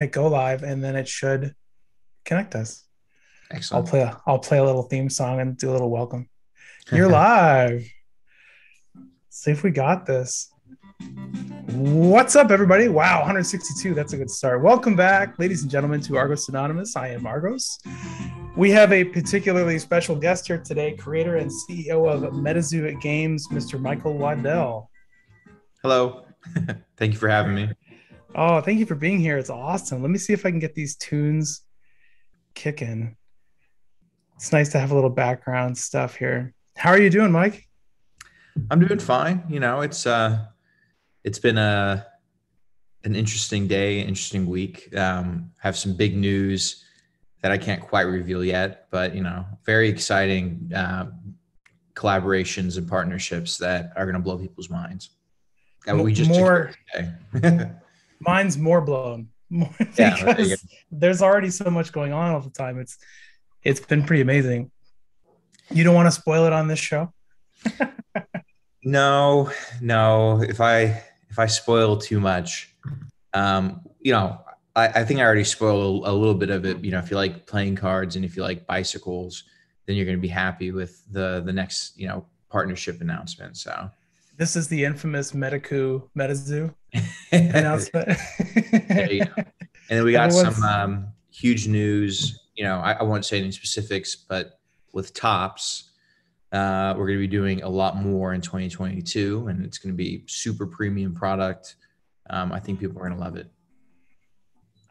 hit go live, and then it should connect us. Excellent. I'll play. A, I'll play a little theme song and do a little welcome. You're live. See if we got this. What's up, everybody? Wow, 162. That's a good start. Welcome back, ladies and gentlemen, to Argos Anonymous. I am Argos. We have a particularly special guest here today, creator and CEO of MetaZoo Games, Mr. Michael Waddell. Hello. Thank you for having me. Oh, thank you for being here. It's awesome. Let me see if I can get these tunes kicking. It's nice to have a little background stuff here. How are you doing, Mike? I'm doing fine. You know, it's uh it's been a an interesting day, interesting week. Um have some big news that I can't quite reveal yet, but you know, very exciting uh, collaborations and partnerships that are going to blow people's minds. That we just more mine's more blown yeah, because there's already so much going on all the time. It's it's been pretty amazing. You don't want to spoil it on this show? no, no. If I if I spoil too much, um, you know, I, I think I already spoiled a, a little bit of it. You know, if you like playing cards and if you like bicycles, then you're going to be happy with the the next you know partnership announcement. So this is the infamous Metaku MetaZoo announcement. and then we got some um, huge news. You know, I, I, won't say any specifics, but with Topps, uh, we're going to be doing a lot more in 2022, and it's going to be super premium product. Um, I think people are going to love it.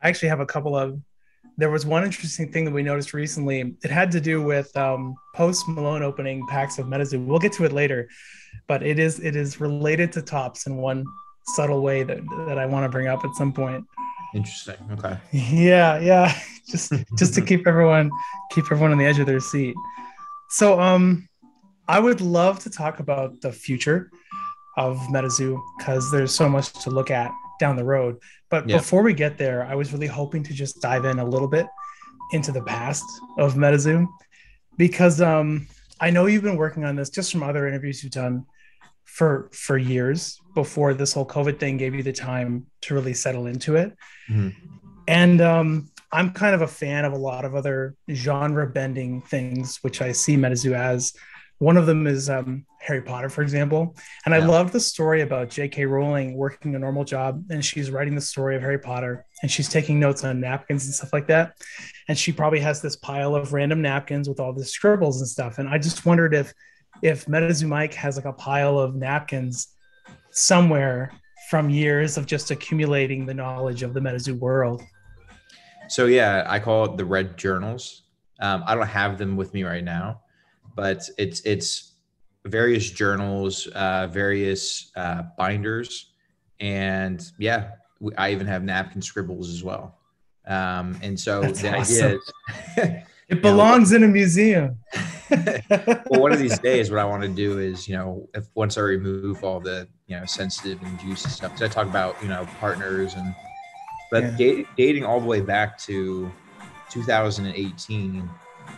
I actually have a couple of. There was one interesting thing that we noticed recently. It had to do with um, Post Malone opening packs of MetaZoo. We'll get to it later, but it is it is related to Topps in one subtle way that that I want to bring up at some point. Interesting. Okay. Yeah, yeah. Just just to keep everyone keep everyone on the edge of their seat. So um I would love to talk about the future of MetaZoo because there's so much to look at down the road. But yeah. before we get there, I was really hoping to just dive in a little bit into the past of MetaZoo because um I know you've been working on this just from other interviews you've done for for years before this whole COVID thing gave you the time to really settle into it. Mm-hmm. And um, I'm kind of a fan of a lot of other genre bending things, which I see MetaZoo as. One of them is um, Harry Potter, for example. And yeah. I love the story about J.K. Rowling working a normal job and she's writing the story of Harry Potter and she's taking notes on napkins and stuff like that. And she probably has this pile of random napkins with all the scribbles and stuff. And I just wondered if if MetaZoo Mike has like a pile of napkins somewhere from years of just accumulating the knowledge of the MetaZoo world. So yeah, I call it the red journals. Um, I don't have them with me right now, but it's it's various journals, uh, various uh, binders, and yeah, I even have napkin scribbles as well. Um, and so That's the awesome. idea is it belongs know, in a museum. well, one of these days, what I want to do is, you know, if once I remove all the, you know, sensitive and juicy stuff, because I talk about, you know, partners and, but yeah. date, dating all the way back to 2018,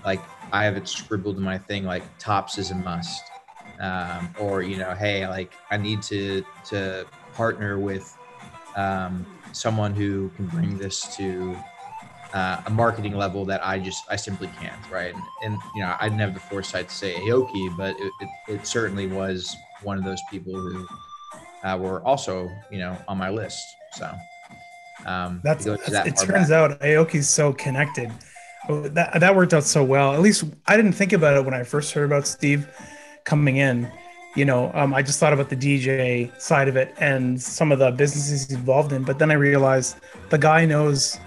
like I have it scribbled in my thing, like Topps is a must, um, or you know, hey, like I need to to partner with um, someone who can bring this to uh, a marketing level that I just I simply can't, right? And, and, you know, I didn't have the foresight to say Aoki, but it, it, it certainly was one of those people who uh, were also you know on my list. So um, that's, that's that it. Turns back. out Aoki's so connected. Oh, that that worked out so well. At least I didn't think about it when I first heard about Steve coming in. You know, um, I just thought about the DJ side of it and some of the businesses he's involved in. But then I realized the guy knows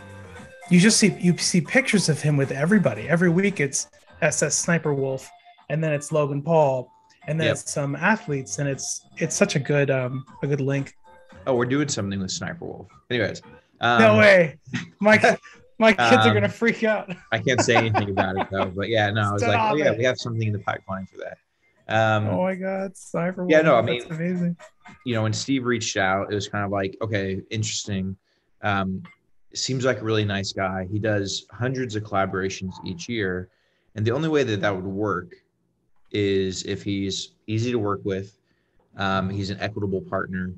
you just see you see pictures of him with everybody every week. It's SSSniperWolf, and then it's Logan Paul, and then yep. it's some athletes, and it's it's such a good um a good link. Oh, we're doing something with Sniper Wolf. Anyways, um, no way, my my kids um, are gonna freak out. I can't say anything about it though, but yeah, no, I was like, oh yeah, we have something in the pipeline for that. Um, oh my god, Sniper Wolf. Yeah, no, I mean, amazing. You know, when Steve reached out, it was kind of like, okay, interesting. Um, seems like a really nice guy. He does hundreds of collaborations each year. And the only way that that would work is if he's easy to work with, um, he's an equitable partner,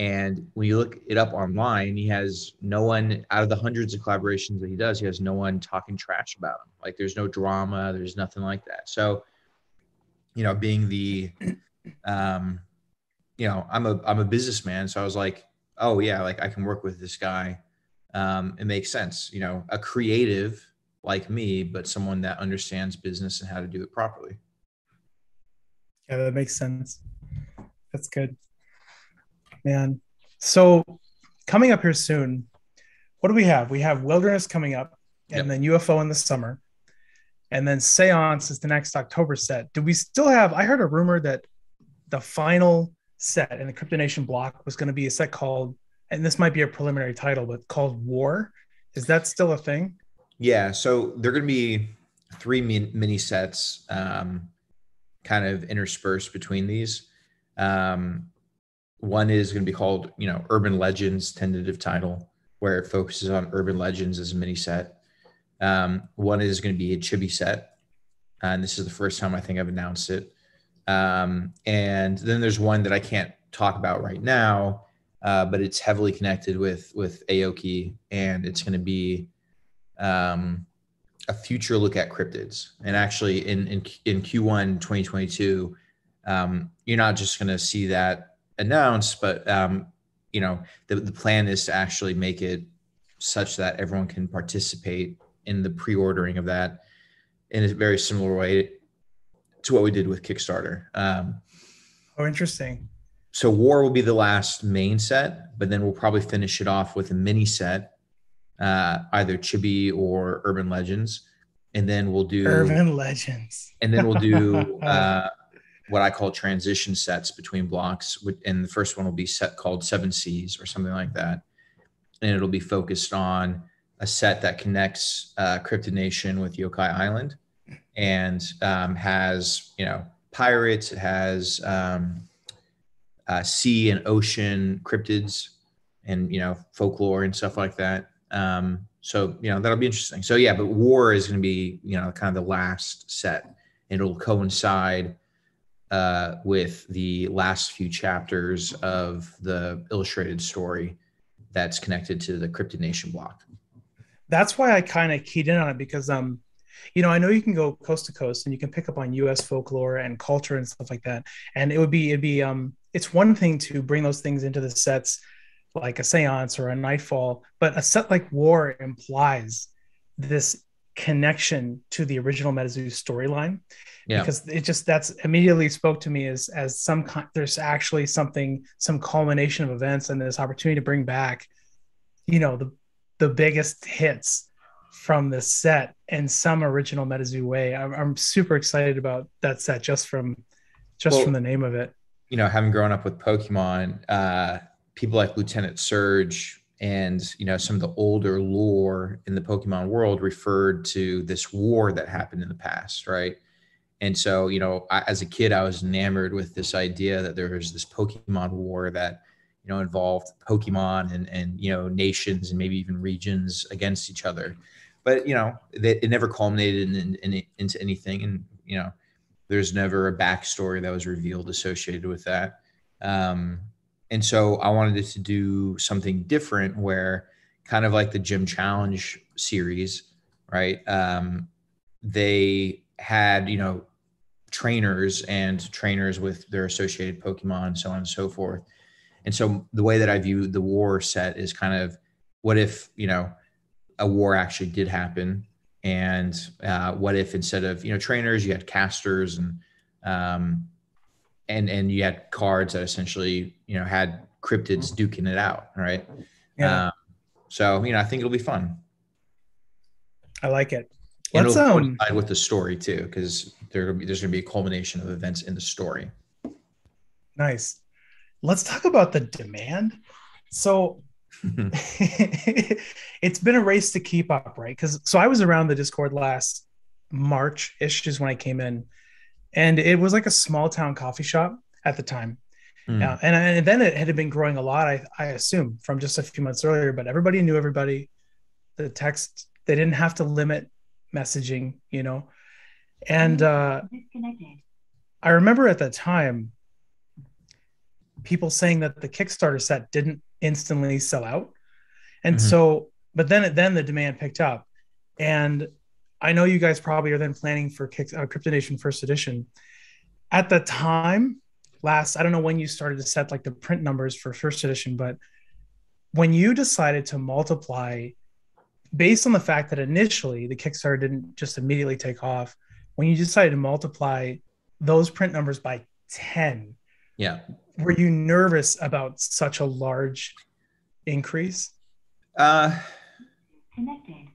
And when you look it up online, he has no one out of the hundreds of collaborations that he does, he has no one talking trash about him. Like there's no drama, there's nothing like that. So, you know, being the um, you know, I'm a I'm a businessman, so I was like, oh yeah, like I can work with this guy. Um, it makes sense, you know, a creative like me, but someone that understands business and how to do it properly. Yeah, that makes sense. That's good. Man. So coming up here soon, what do we have? We have Wilderness coming up and yep. then UFO in the summer. And then Seance is the next October set. Do we still have? I heard a rumor that the final set in the Cryptid Nation block was going to be a set called, and this might be a preliminary title, but called War. Is that still a thing? Yeah. So they're going to be three mini sets, um, kind of interspersed between these. Um, one is going to be called, you know, Urban Legends tentative title, where it focuses on urban legends as a mini set. Um, one is going to be a chibi set, and this is the first time I think I've announced it. Um, and then there's one that I can't talk about right now, uh, but it's heavily connected with with Aoki, and it's going to be um, a future look at cryptids. And actually, in in, in Q1 2022, um, you're not just going to see that announced, but um, you know the the plan is to actually make it such that everyone can participate in the pre-ordering of that in a very similar way to what we did with Kickstarter. Um, oh, interesting. So War will be the last main set, but then we'll probably finish it off with a mini set, uh, either Chibi or Urban Legends, and then we'll do Urban Legends, and then we'll do uh, what I call transition sets between blocks. And the first one will be set called Seven Seas or something like that, and it'll be focused on a set that connects uh, Cryptid Nation with Yokai Island and um, has you know pirates. It has um, uh, sea and ocean cryptids, and you know folklore and stuff like that. Um, so you know that'll be interesting. So yeah, but war is going to be you know kind of the last set, and it'll coincide uh, with the last few chapters of the illustrated story that's connected to the Cryptid Nation block. That's why I kind of keyed in on it because um you know, I know you can go coast to coast and you can pick up on U.S. folklore and culture and stuff like that. And it would be, it'd be, um, it's one thing to bring those things into the sets, like a seance or a nightfall, but a set like War implies this connection to the original MetaZoo storyline. Yeah. Because it just that's immediately spoke to me as as some kind there's actually something some culmination of events and this opportunity to bring back, you know, the the biggest hits from the set in some original MetaZoo way. I'm, I'm, super excited about that set just from just well, from the name of it. You know, having grown up with Pokemon, uh, people like Lieutenant Surge and you know some of the older lore in the Pokemon world referred to this war that happened in the past, right? And so, you know, I, as a kid, I was enamored with this idea that there was this Pokemon war that you know involved Pokemon and and you know nations and maybe even regions against each other but you know, it, it never culminated in, in, in, into anything, and you know, there's never a backstory that was revealed associated with that. Um, and so I wanted to do something different, where kind of like the Gym Challenge series, right? Um, they had you know trainers and trainers with their associated Pokemon, so on and so forth. And so the way that I view the war set is kind of what if, you know, a war actually did happen. And uh, what if instead of you know trainers you had casters and um, and and you had cards that essentially you know had cryptids duking it out right? Yeah. Um, so you know i think it'll be fun. I like it. Let's um with the story too because there, there's going to be a culmination of events in the story. Nice. Let's talk about the demand. So it's been a race to keep up, right? Because so I was around the Discord last March ish is when I came in, and it was like a small town coffee shop at the time. Mm. Uh, and, and then it had been growing a lot, I, I assume, from just a few months earlier, but everybody knew everybody. The text, they didn't have to limit messaging, you know. And uh, I remember at that time, people saying that the Kickstarter set didn't instantly sell out. And mm-hmm. so, but then then the demand picked up. And I know you guys probably are then planning for Kick, uh, Cryptid Nation First Edition. At the time, last I don't know when you started to set like the print numbers for First Edition, but when you decided to multiply, based on the fact that initially the Kickstarter didn't just immediately take off, when you decided to multiply those print numbers by ten, yeah, were you nervous about such a large increase? Uh, connected.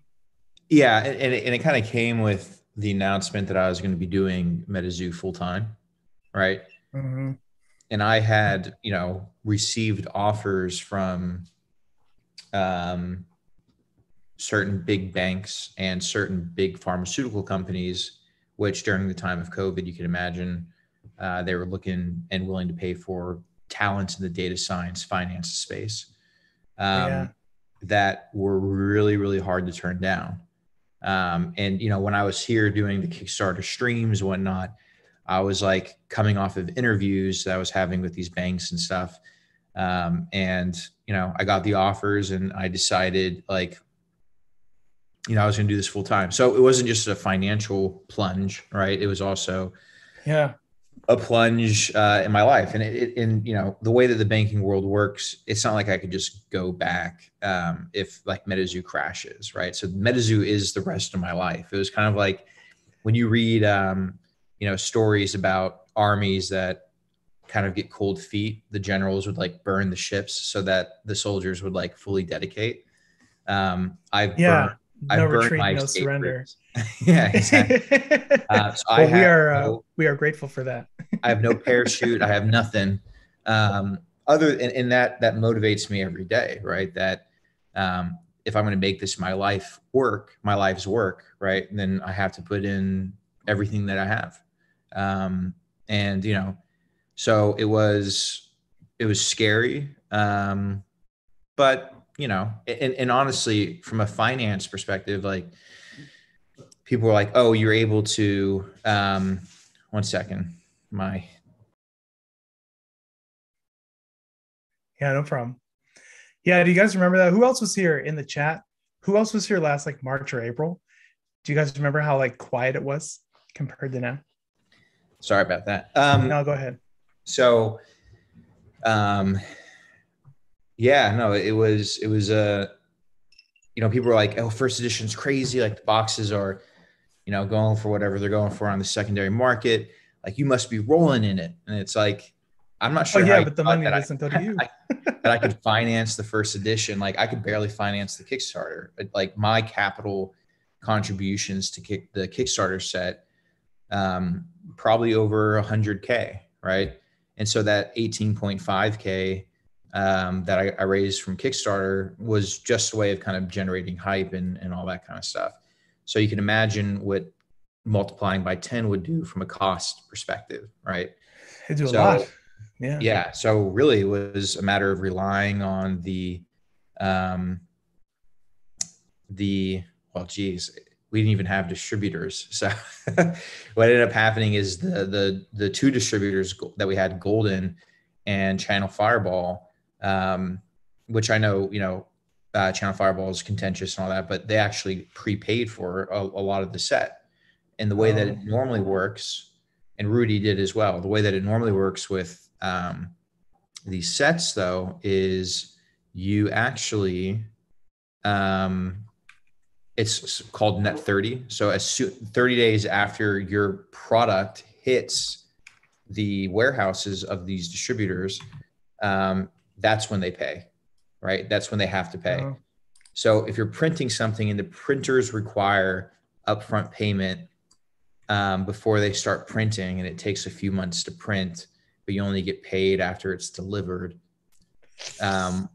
Yeah, and, it, it kind of came with the announcement that I was going to be doing MetaZoo full time, right? Mm-hmm. And I had, you know, received offers from um, certain big banks and certain big pharmaceutical companies, which during the time of COVID, you can imagine uh, they were looking and willing to pay for talents in the data science finance space um, yeah. that were really, really hard to turn down. Um, and you know, when I was here doing the Kickstarter streams and whatnot, I was like coming off of interviews that I was having with these banks and stuff. Um, and you know, I got the offers and I decided like, you know, I was going to do this full time. So it wasn't just a financial plunge, right? It was also, yeah, a plunge uh, in my life. And it, it, in you know the way that the banking world works, it's not like I could just go back um, if like MetaZoo crashes, right? So MetaZoo is the rest of my life. It was kind of like when you read um, you know stories about armies that kind of get cold feet. The generals would like burn the ships so that the soldiers would like fully dedicate. Um, I've yeah. Burned, no I've retreat, no surrender. yeah, exactly. Uh, so well, we are uh, we are grateful for that. I have no parachute. I have nothing. Um, other and, and that that motivates me every day, right? That um, if I'm going to make this my life work, my life's work, right? Then I have to put in everything that I have. Um, and you know, so it was it was scary, um, but you know, and, and honestly, from a finance perspective, like people were like, "Oh, you're able to." Um, one second, my. Yeah, no problem. Yeah, do you guys remember that? Who else was here in the chat? Who else was here last like March or April? Do you guys remember how like quiet it was compared to now? Sorry about that. Um, no, go ahead. So, um, yeah, no, it was it was a, uh, you know, people were like, "Oh, first edition's crazy. Like the boxes are, you know, going for whatever they're going for on the secondary market. Like you must be rolling in it." And it's like, I'm not sure. Oh yeah, but the money doesn't I, go to you. I, that I could finance the first edition. Like I could barely finance the Kickstarter. Like my capital contributions to kick the Kickstarter set, um, probably over 100k, right? And so that 18.5k um, that I, I, raised from Kickstarter was just a way of kind of generating hype and, and all that kind of stuff. So you can imagine what multiplying by 10 would do from a cost perspective, right? It do so, a lot. Yeah. Yeah. So really it was a matter of relying on the, um, the, well, geez, we didn't even have distributors. So what ended up happening is the, the, the two distributors that we had Golden and Channel Fireball, um, which I know, you know, uh, Channel Fireball is contentious and all that, but they actually prepaid for a, a lot of the set. And the way oh. that it oh. normally works, and Rudy did as well, the way that it normally works with um, these sets, though, is you actually, um, it's called net 30. So as soon 30 days after your product hits the warehouses of these distributors, um, that's when they pay, right? That's when they have to pay. So if you're printing something and the printers require upfront payment um, before they start printing, and it takes a few months to print, but you only get paid after it's delivered. Um,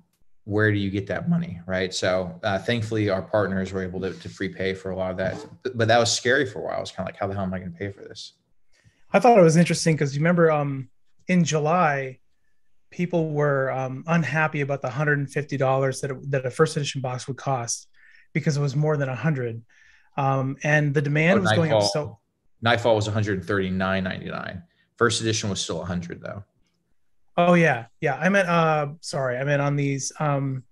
where do you get that money, right? So uh, thankfully, our partners were able to, to prepay for a lot of that, but, but that was scary for a while. I was kind of like, how the hell am I going to pay for this? I thought it was interesting because you remember um, in July, people were um, unhappy about the $150 that, it, that a first edition box would cost because it was more than 100 um, and the demand oh, was going up so nightfall was 139.99 first edition was still 100 though Oh yeah, yeah. I meant uh sorry, I meant on these um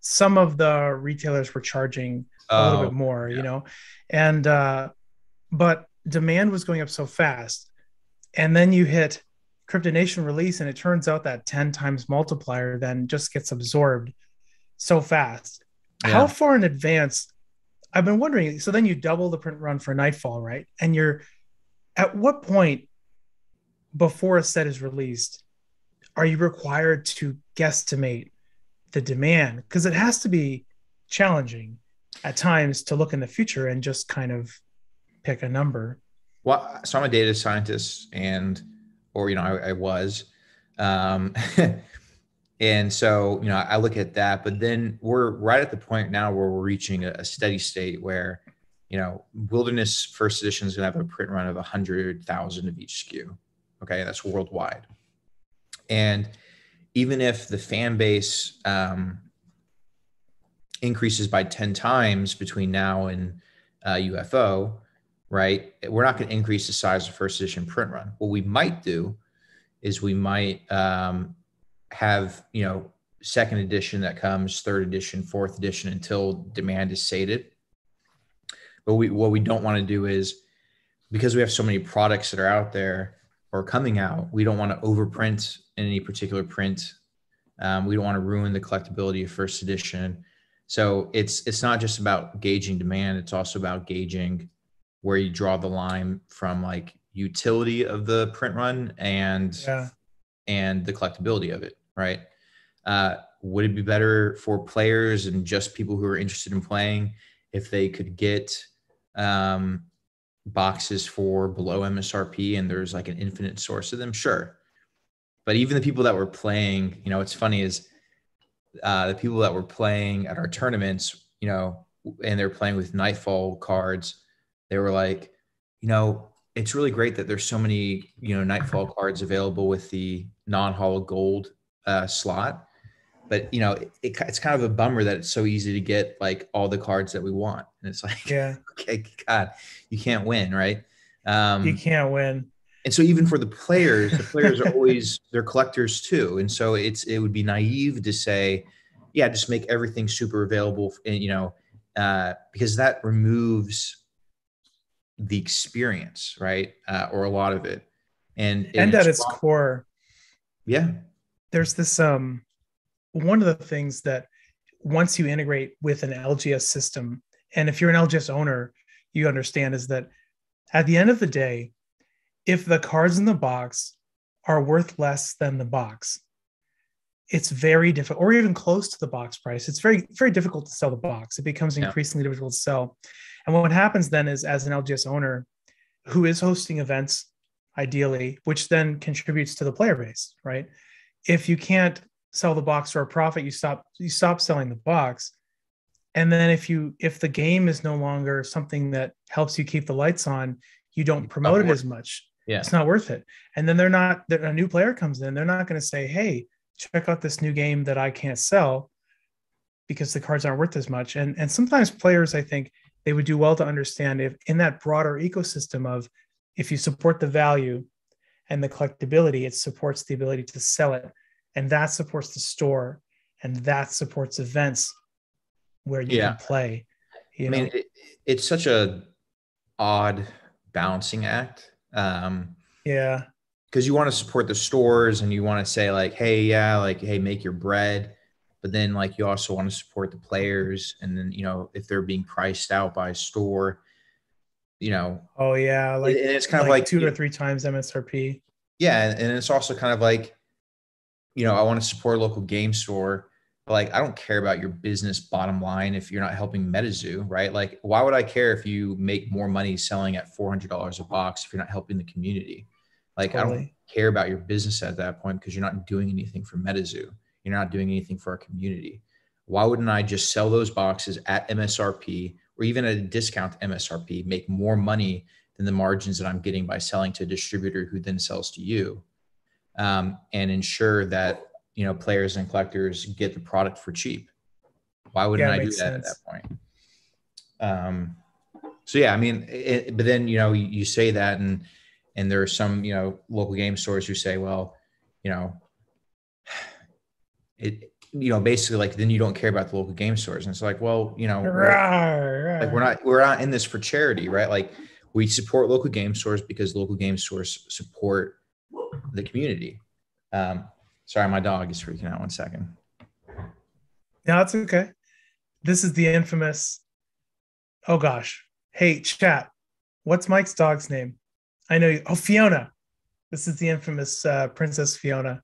some of the retailers were charging a oh, little bit more, yeah. you know. And uh but demand was going up so fast. And then you hit Cryptid Nation release and it turns out that 10 times multiplier then just gets absorbed so fast. Yeah. How far in advance? I've been wondering. So then you double the print run for Nightfall, right? And you're at what point before a set is released are you required to guesstimate the demand? Because it has to be challenging at times to look in the future and just kind of pick a number. Well, so I'm a data scientist, and or you know, I, I was, um, and so you know, I look at that. But then we're right at the point now where we're reaching a, a steady state where you know, Wilderness First Edition is going to have a print run of hundred thousand of each SKU. Okay, that's worldwide. And even if the fan base um, increases by 10 times between now and uh, UFO, right? We're not going to increase the size of first edition print run. What we might do is we might um, have, you know, second edition that comes, third edition, fourth edition until demand is sated. But we, what we don't want to do is because we have so many products that are out there or coming out, we don't want to overprint in any particular print. Um, we don't want to ruin the collectability of first edition. So it's it's not just about gauging demand; it's also about gauging where you draw the line from like utility of the print run and yeah. and the collectability of it. Right? Uh, would it be better for players and just people who are interested in playing if they could get um, boxes for below MSRP and there's like an infinite source of them? Sure. But even the people that were playing, you know, what's funny is uh, the people that were playing at our tournaments, you know, and they're playing with Nightfall cards, they were like, you know, it's really great that there's so many, you know, Nightfall cards available with the non-hollow gold uh, slot. But you know, it, it, it's kind of a bummer that it's so easy to get like all the cards that we want, and it's like, yeah, okay, God, you can't win, right? Um, you can't win and so even for the players the players are always they're collectors too and so it's it would be naive to say yeah just make everything super available and you know uh, because that removes the experience right uh, or a lot of it and and, and at its core yeah there's this um one of the things that once you integrate with an lgs system and if you're an lgs owner you understand is that at the end of the day if the cards in the box are worth less than the box, it's very difficult, or even close to the box price. It's very, very difficult to sell the box. It becomes increasingly yeah. difficult to sell. And what happens then is, as an LGS owner who is hosting events, ideally, which then contributes to the player base, right? If you can't sell the box for a profit, you stop you stop selling the box. And then if you if the game is no longer something that helps you keep the lights on, you don't promote it as much yeah it's not worth it and then they're not a new player comes in they're not going to say hey check out this new game that i can't sell because the cards aren't worth as much and and sometimes players i think they would do well to understand if in that broader ecosystem of if you support the value and the collectability it supports the ability to sell it and that supports the store and that supports events where you yeah. can play you i know? mean it, it's such a odd balancing act um, yeah. Because you want to support the stores and you want to say, like, hey, yeah, like, hey, make your bread. But then, like, you also want to support the players. And then, you know, if they're being priced out by a store, you know. Oh, yeah. Like, and it's kind like of like two or three times MSRP. Yeah. And it's also kind of like, you know, I want to support a local game store like I don't care about your business bottom line if you're not helping MetaZoo, right? Like, why would I care if you make more money selling at four hundred dollars a box if you're not helping the community? Like, totally. I don't care about your business at that point because you're not doing anything for MetaZoo. You're not doing anything for our community. Why wouldn't I just sell those boxes at MSRP or even at a discount MSRP, make more money than the margins that I'm getting by selling to a distributor who then sells to you, um, and ensure that you know players and collectors get the product for cheap why wouldn't yeah, i do that sense. at that point um so yeah i mean it, but then you know you, you say that and and there are some you know local game stores who say well you know it you know basically like then you don't care about the local game stores. And it's like well you know we're, like we're not we're not in this for charity right? Like we support local game stores because local game stores support the community. Um sorry my dog is freaking out. One second. Yeah that's okay. This is the infamous oh gosh. Hey chat what's mike's dog's name? I know you oh fiona. This is the infamous uh, princess fiona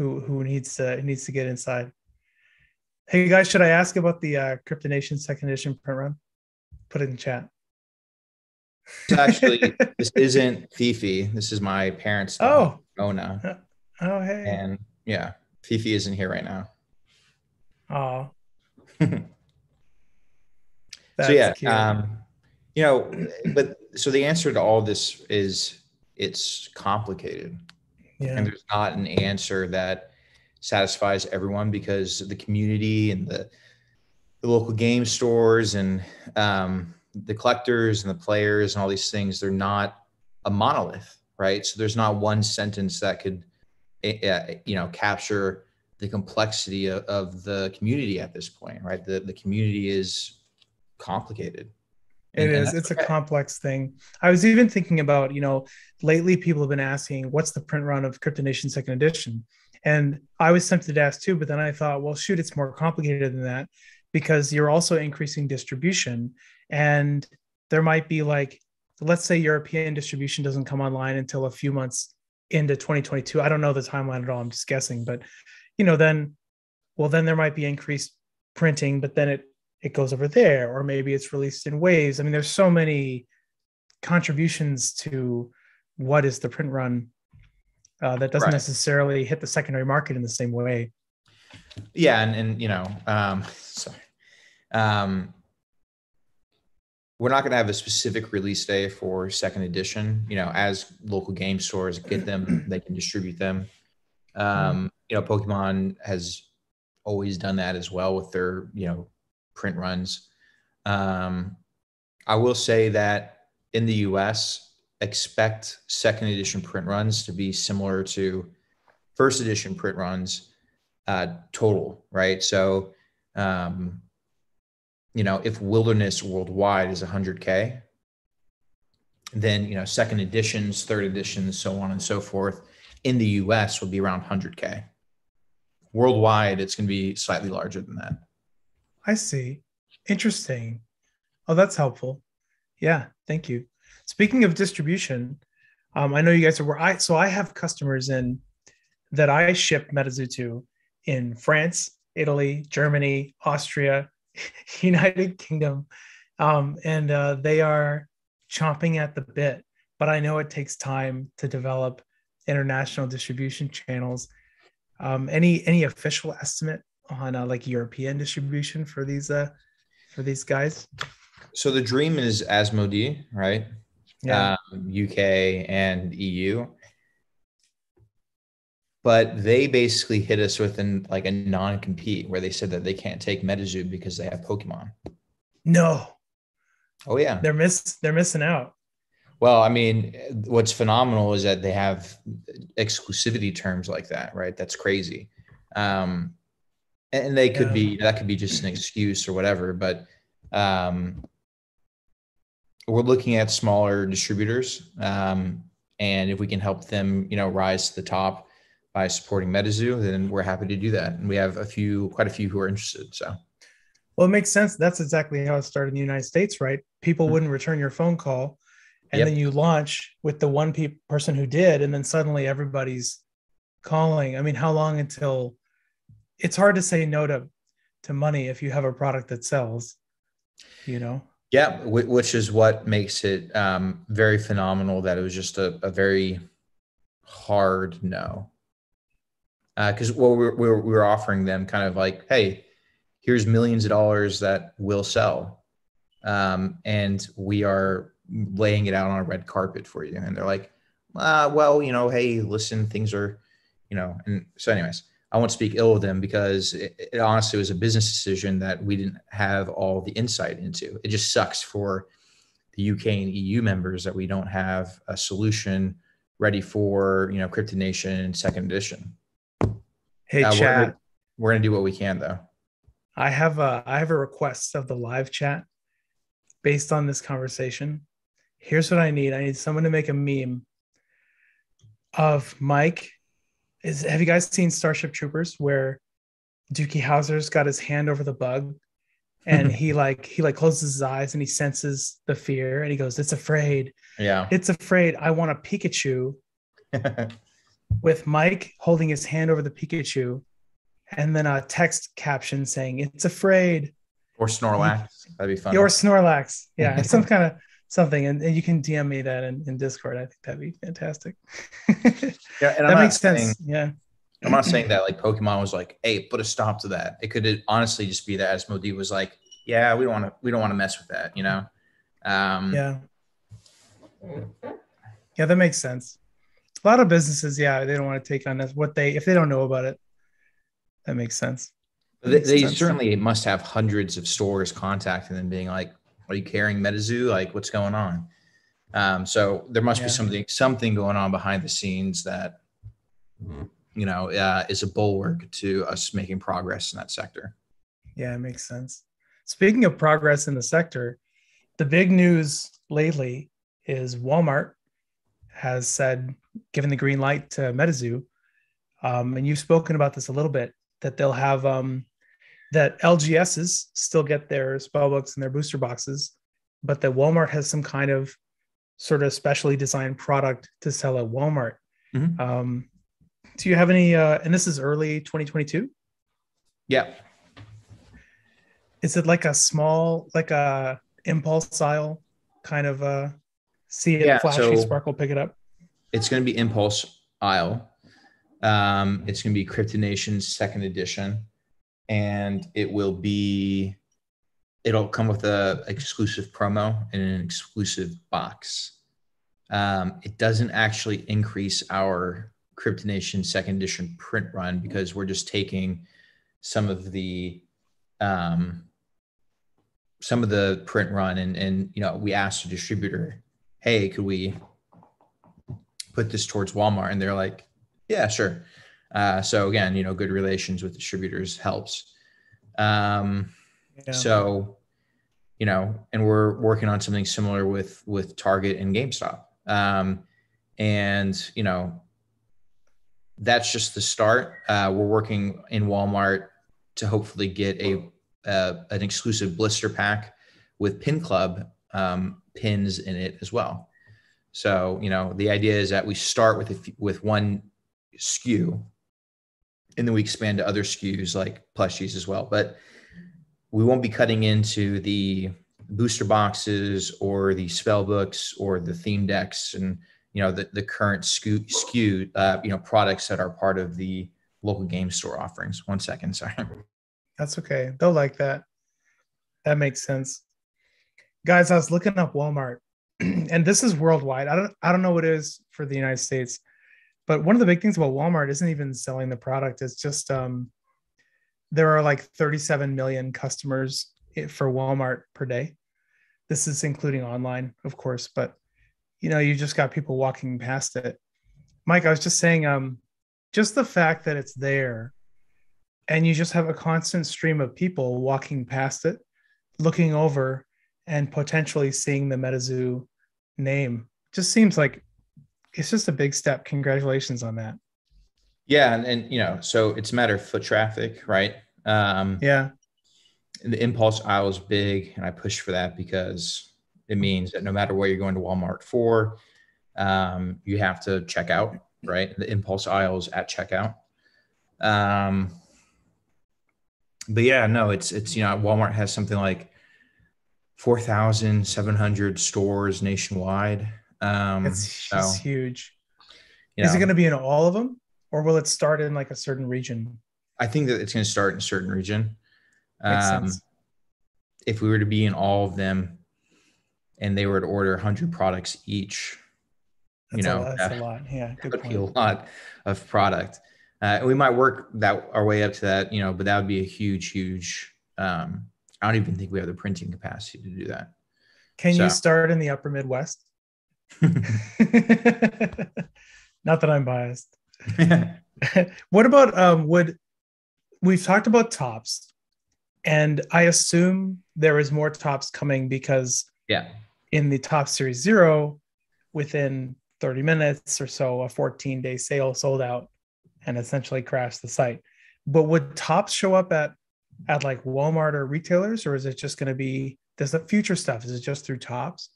who who needs to needs to get inside. Hey guys, should I ask about the uh, Cryptid Nation second edition print run? Put it in chat. actually, this isn't Fifi. This is my parents' dog, oh Ona. Uh, oh hey. And yeah, Fifi isn't here right now. Oh. so yeah, um, you know, but so the answer to all this is it's complicated yeah. and there's not an answer that satisfies everyone because the community and the, the local game stores and um, the collectors and the players and all these things they're not a monolith right? So there's not one sentence that could uh, you know capture the complexity of, of, the community at this point right? The, the community is complicated it is. It's okay. a complex thing. I was even thinking about, you know, lately people have been asking, what's the print run of Cryptid Nation Second Edition? And I was tempted to ask too, but then I thought, well, shoot, it's more complicated than that because you're also increasing distribution. And there might be like, let's say European distribution doesn't come online until a few months into 2022. I don't know the timeline at all. I'm just guessing, but you know, then, well, then there might be increased printing, but then it it goes over there, or maybe it's released in waves. I mean, there's so many contributions to what is the print run uh, that doesn't right. necessarily hit the secondary market in the same way. Yeah, and and you know, um, sorry, um, we're not going to have a specific release day for second edition. You know, as local game stores get them, they can distribute them. Um, mm-hmm. you know, Pokemon has always done that as well with their you know print runs. Um, I will say that in the US, expect second edition print runs to be similar to first edition print runs uh, total, right? So, um, you know, if Wilderness worldwide is 100K, then, you know, second editions, third editions, so on and so forth in the US will be around 100K. Worldwide, it's going to be slightly larger than that. I see. Interesting. Oh, that's helpful. Yeah, thank you. Speaking of distribution, um, I know you guys are where I so I have customers in that I ship MetaZoo to in France, Italy, Germany, Austria, United Kingdom, um, and uh, they are chomping at the bit. But I know it takes time to develop international distribution channels. Um, any any official estimate on uh, like European distribution for these uh for these guys? So the dream is Asmodee, right? Yeah. Um, UK and EU. But they basically hit us with an like a non-compete where they said that they can't take MetaZoo because they have Pokemon. No. Oh yeah. They're miss they're missing out. Well, I mean, what's phenomenal is that they have exclusivity terms like that, right? That's crazy. Um, and they could yeah. be that could be just an excuse or whatever but um, we're looking at smaller distributors um, and if we can help them you know rise to the top by supporting metazoo then we're happy to do that and we have a few quite a few who are interested so well it makes sense that's exactly how it started in the united states right people mm-hmm. wouldn't return your phone call and yep. then you launch with the one pe- person who did and then suddenly everybody's calling i mean how long until it's hard to say no to to money if you have a product that sells you know? Yeah which is what makes it um, very phenomenal that it was just a, a very hard no. Because uh, what we were, we were offering them kind of like hey here's millions of dollars that will sell. Um, and we are laying it out on a red carpet for you. And they're like uh, well you know hey listen things are you know and so anyways I won't speak ill of them because it, it, honestly was a business decision that we didn't have all the insight into. It just sucks for the UK and EU members that we don't have a solution ready for you know Cryptid Nation second edition. Hey, Uh, chat. we're, we're gonna do what we can though. I have a I have a request of the live chat based on this conversation. Here's what I need. I need someone to make a meme of Mike. Is have you guys seen Starship Troopers where Doogie Howser's got his hand over the bug and he like he like closes his eyes and he senses the fear and he goes, It's afraid. Yeah. It's afraid. I want a Pikachu with Mike holding his hand over the Pikachu and then a text caption saying, It's afraid. or Snorlax. That'd be fun. Or Snorlax. Yeah, some kind of something. And, and you can DM me that in, in Discord. I think that'd be fantastic. yeah, and I'm that not makes sense. saying- Yeah. I'm not saying that like Pokemon was like, hey, put a stop to that. It could honestly just be that Asmodee was like, yeah, we don't want to, we don't want to mess with that, you know. Um, Yeah. Yeah, that makes sense. A lot of businesses, yeah, they don't want to take on this. What they, if they don't know about it, that makes sense. They, Makes they sense. certainly must have hundreds of stores contacting them, being like, "Are you carrying MetaZoo? Like, what's going on?" Um, so there must Yeah. be something something going on behind the scenes that you know uh, is a bulwark to us making progress in that sector. Yeah, it makes sense. Speaking of progress in the sector, the big news lately is Walmart has said, given the green light to MetaZoo, um, and you've spoken about this a little bit, that they'll have um, that LGSs still get their spell books and their booster boxes, but that Walmart has some kind of sort of specially designed product to sell at Walmart. Mhm. Um, do you have any? Uh, and this is early 2022 Yeah, is it like a small like a impulse style kind of uh see it Yeah, flashy so- sparkle pick it up it's going to be Impulse aisle. Um, it's going to be Cryptid Nation's second edition, and it will be. It'll come with a exclusive promo and an exclusive box. Um, it doesn't actually increase our Cryptid Nation second edition print run because we're just taking some of the um, some of the print run and and you know we asked the distributor, hey, could we put this towards Walmart? And they're like, yeah, sure. Uh, so again, you know, good relations with distributors helps. Um, yeah. So, you know, and we're working on something similar with with Target and GameStop. Um, and you know, that's just the start. Uh, we're working in Walmart to hopefully get a uh, an exclusive blister pack with Pin Club um, pins in it as well. So you know, the idea is that we start with a f- with one SKU, and then we expand to other SKUs like plushies as well. But we won't be cutting into the booster boxes or the spell books or the theme decks and you know the, the current SKU, SKU uh, you know products that are part of the local game store offerings. One second, sorry. that's okay they'll like that that makes sense guys i was looking up walmart and this is worldwide i don't i don't know what it is for the united states but one of the big things about walmart isn't even selling the product. It's just um there are like 37 million customers for walmart per day. This is including online of course but you know you just got people walking past it. Mike i was just saying um just the fact that it's there and you just have a constant stream of people walking past it looking over and potentially seeing the metazoo name just seems like it's just a big step congratulations on that Yeah, and, and you know, so it's a matter of foot traffic, right? Um, yeah the impulse aisle is big, and I push for that because it means that no matter what you're going to Walmart for, um, you have to check out, right? The impulse aisle is at checkout. Um, but yeah, no, it's it's you know Walmart has something like four thousand seven hundred stores nationwide. Um, it's, so, it's huge you is it going to be in all of them or will it start in like a certain region I think that it's going to start in a certain region. Um, if we were to be in all of them and they were to order 100 products each, that's, you know, a, lot, that's that- a lot yeah that good would be a lot of product. Uh, and we might work that our way up to that, you know, but that would be a huge, huge. Um, I don't even think we have the printing capacity to do that. can so- you start in the upper midwest not that i'm biased what about um would we've talked about Topps, and I assume there is more Topps coming because yeah, in the top Series Zero, within 30 minutes or so, a 14 day sale sold out and essentially crashed the site. But would Topps show up at at like Walmart or retailers, or is it just going to be does the future stuff? Is it just through Topps?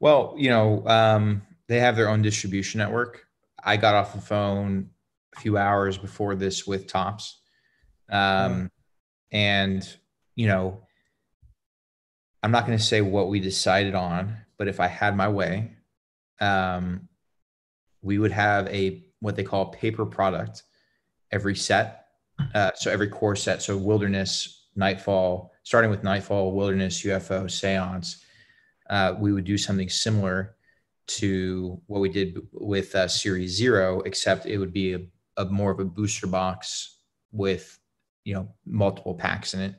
Well, you know, um, they have their own distribution network. I got off the phone a few hours before this with Topps, Um, and, you know, I'm not going to say what we decided on, but if I had my way, um, we would have a what they call paper product every set. Uh, so every core set. So wilderness, nightfall, starting with nightfall, wilderness, UFO, seance. Uh, we would do something similar to what we did with uh, Series Zero, except it would be a, a more of a booster box with you know multiple packs in it.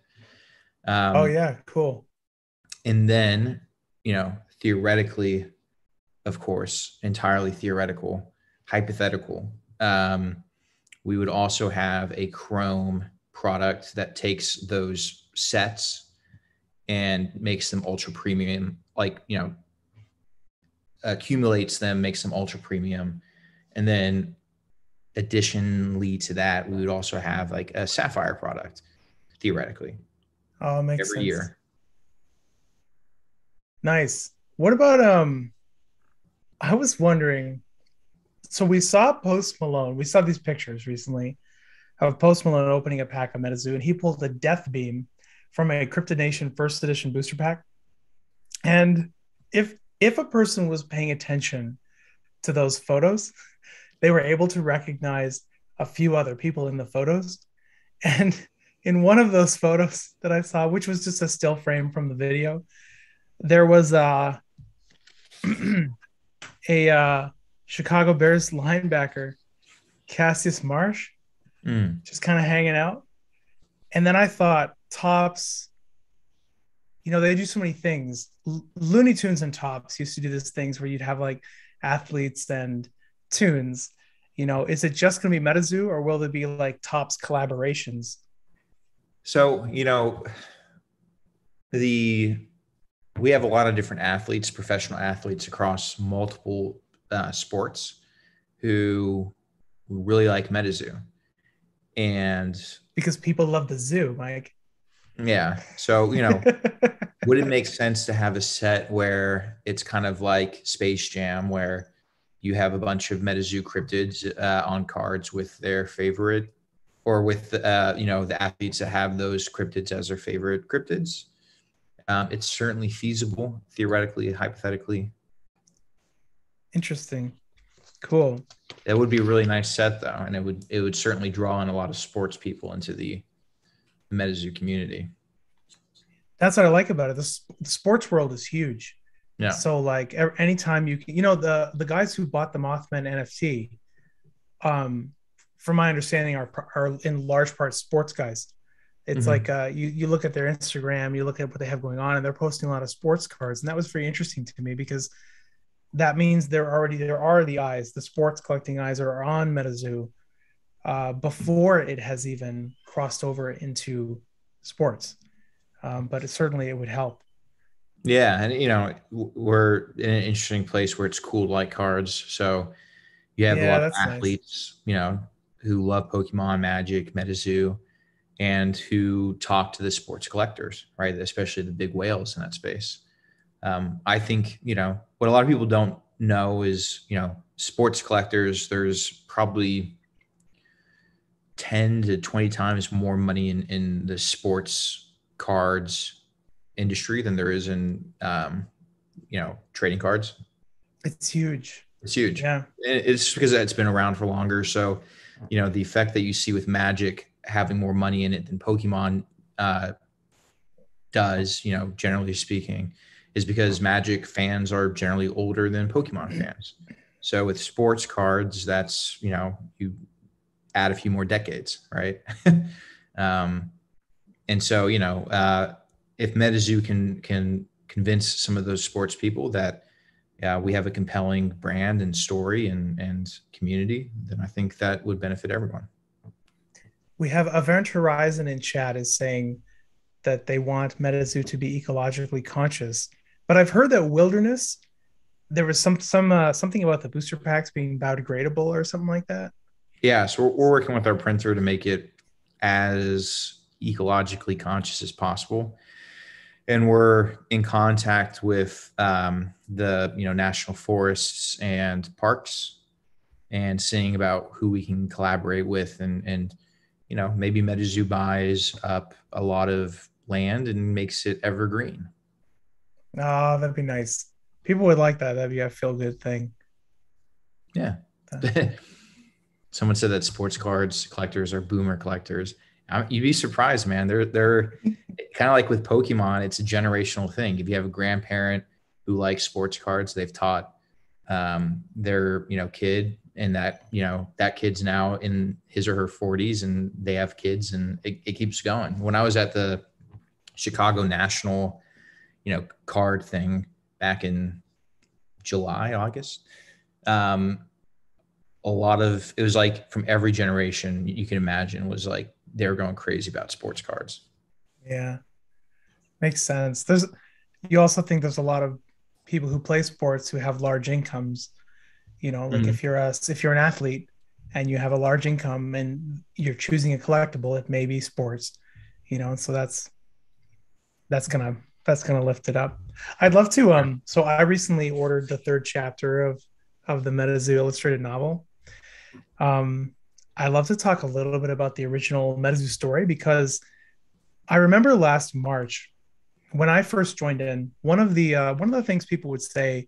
Um, oh yeah, cool. And then you know theoretically, of course, entirely theoretical, hypothetical. Um, we would also have a Chrome product that takes those sets and makes them ultra premium, like you know, accumulates them, makes them ultra premium, and then additionally to that, we would also have like a sapphire product, theoretically. Oh, makes every sense. year. Nice. What about um? I was wondering. So we saw Post Malone. We saw these pictures recently of Post Malone opening a pack of MetaZoo, and he pulled a Death Beam from a Cryptid Nation First Edition booster pack. And if if a person was paying attention to those photos, they were able to recognize a few other people in the photos. And in one of those photos that I saw, which was just a still frame from the video, there was a, a uh, Chicago Bears linebacker, Cassius Marsh, mm. just kind of hanging out. And then I thought, Topps, you know, they do so many things. L- Looney Tunes and Topps used to do these things where you'd have like athletes and tunes. You know is it just going to be metazoo or will there be like Topps collaborations? So you know the we have a lot of different athletes professional athletes across multiple uh, sports who really like metazoo. And because people love the zoo mike yeah so you know would it make sense to have a set where it's kind of like space jam where you have a bunch of MetaZoo cryptids uh, on cards with their favorite, or with uh, you know the athletes that have those cryptids as their favorite cryptids. Um, it's certainly feasible, theoretically, hypothetically. Interesting, cool. That would be a really nice set, though, and it would it would certainly draw in a lot of sports people into the MetaZoo community. That's what I like about it. The, the sports world is huge. Yeah. So like anytime you can, you know, the the guys who bought the Mothman NFT, um, from my understanding, are are in large part sports guys. It's mm-hmm. like uh, you you look at their Instagram, you look at what they have going on, and they're posting a lot of sports cards, and that was very interesting to me because that means there already there are the eyes, the sports collecting eyes are on MetaZoo uh, before it has even crossed over into sports. Um, but it, certainly it would help. Yeah, and you know we're in an interesting place where it's cool like cards. So you have yeah, a lot of athletes, nice. you know, who love Pokemon, Magic, MetaZoo, and who talk to the sports collectors, right? Especially the big whales in that space. Um, I think you know what a lot of people don't know is you know sports collectors. There's probably ten to twenty times more money in in the sports cards industry than there is in um, you know trading cards. It's huge. It's huge. Yeah, it's because it's been around for longer. So, you know, the effect that you see with Magic having more money in it than Pokemon uh, does, you know, generally speaking, is because Magic fans are generally older than Pokemon fans. So with sports cards, that's you know you add a few more decades, right? um, and so you know uh, if MetaZoo can can convince some of those sports people that yeah, we have a compelling brand and story and and community, then I think that would benefit everyone. We have Event Horizon in chat is saying that they want MetaZoo to be ecologically conscious, but I've heard that Wilderness there was some some uh, something about the booster packs being biodegradable or something like that. Yeah, so we're, we're working with our printer to make it as ecologically conscious as possible and we're in contact with um, the you know national forests and parks and seeing about who we can collaborate with and and you know maybe MetaZoo buys up a lot of land and makes it evergreen. Oh, that'd be nice. People would like that. That'd be a feel good thing. Yeah. Someone said that sports cards collectors are boomer collectors. You'd be surprised, man. They're they're kind of like with Pokemon. It's a generational thing. If you have a grandparent who likes sports cards, they've taught um, their you know kid, and that you know that kid's now in his or her 40s, and they have kids, and it, it keeps going. When I was at the Chicago National, you know, card thing back in July, August. Um, a lot of it was like from every generation you can imagine was like they were going crazy about sports cards. Yeah, makes sense. There's you also think there's a lot of people who play sports who have large incomes. You know, like mm-hmm. if you're a if you're an athlete and you have a large income and you're choosing a collectible, it may be sports. You know, and so that's that's gonna that's gonna lift it up. I'd love to. Um, so I recently ordered the third chapter of of the MetaZoo illustrated novel. Um, I love to talk a little bit about the original MetaZoo story because I remember last March when I first joined in. One of the uh, one of the things people would say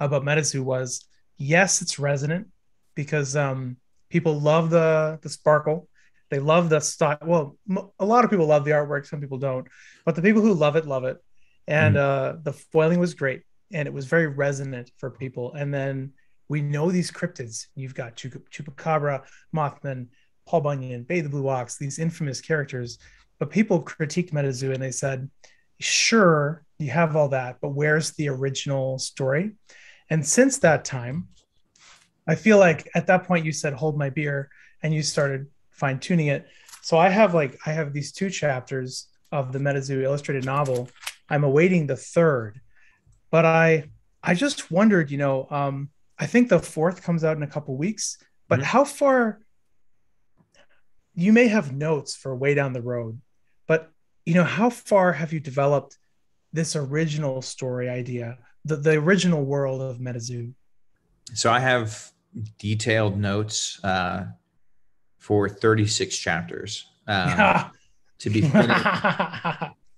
about MetaZoo was, yes, it's resonant because um, people love the the sparkle. They love the style. Well, m- a lot of people love the artwork. Some people don't, but the people who love it love it. And mm uh, the foiling was great, and it was very resonant for people. And then we know these cryptids. You've got Chupacabra, Mothman, Paul Bunyan, Babe the Blue Ox, these infamous characters. But people critiqued MetaZoo and they said, sure, you have all that, but where's the original story? And since that time, I feel like at that point you said, hold my beer, and you started fine tuning it. So I have like, I have these two chapters of the MetaZoo illustrated novel. I'm awaiting the third, but I, I just wondered, you know, um, I think the fourth comes out in a couple weeks. But mm-hmm. how far? You may have notes for way down the road, but you know how far have you developed this original story idea, the the original world of MetaZoo? So I have detailed notes uh, for 36 chapters um, yeah. to be finished,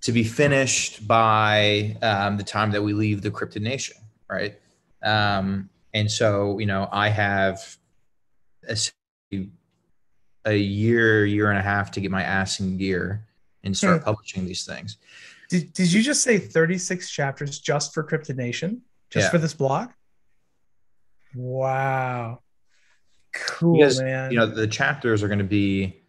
to be finished by um, the time that we leave the Cryptid Nation, right? Um, and so, you know, I have a, a year, year and a half to get my ass in gear and start hmm. publishing these things. Did, did you just say 36 chapters just for Cryptid Nation? Just yeah. for this blog? Wow. Cool, because, man. You know, the chapters are going to be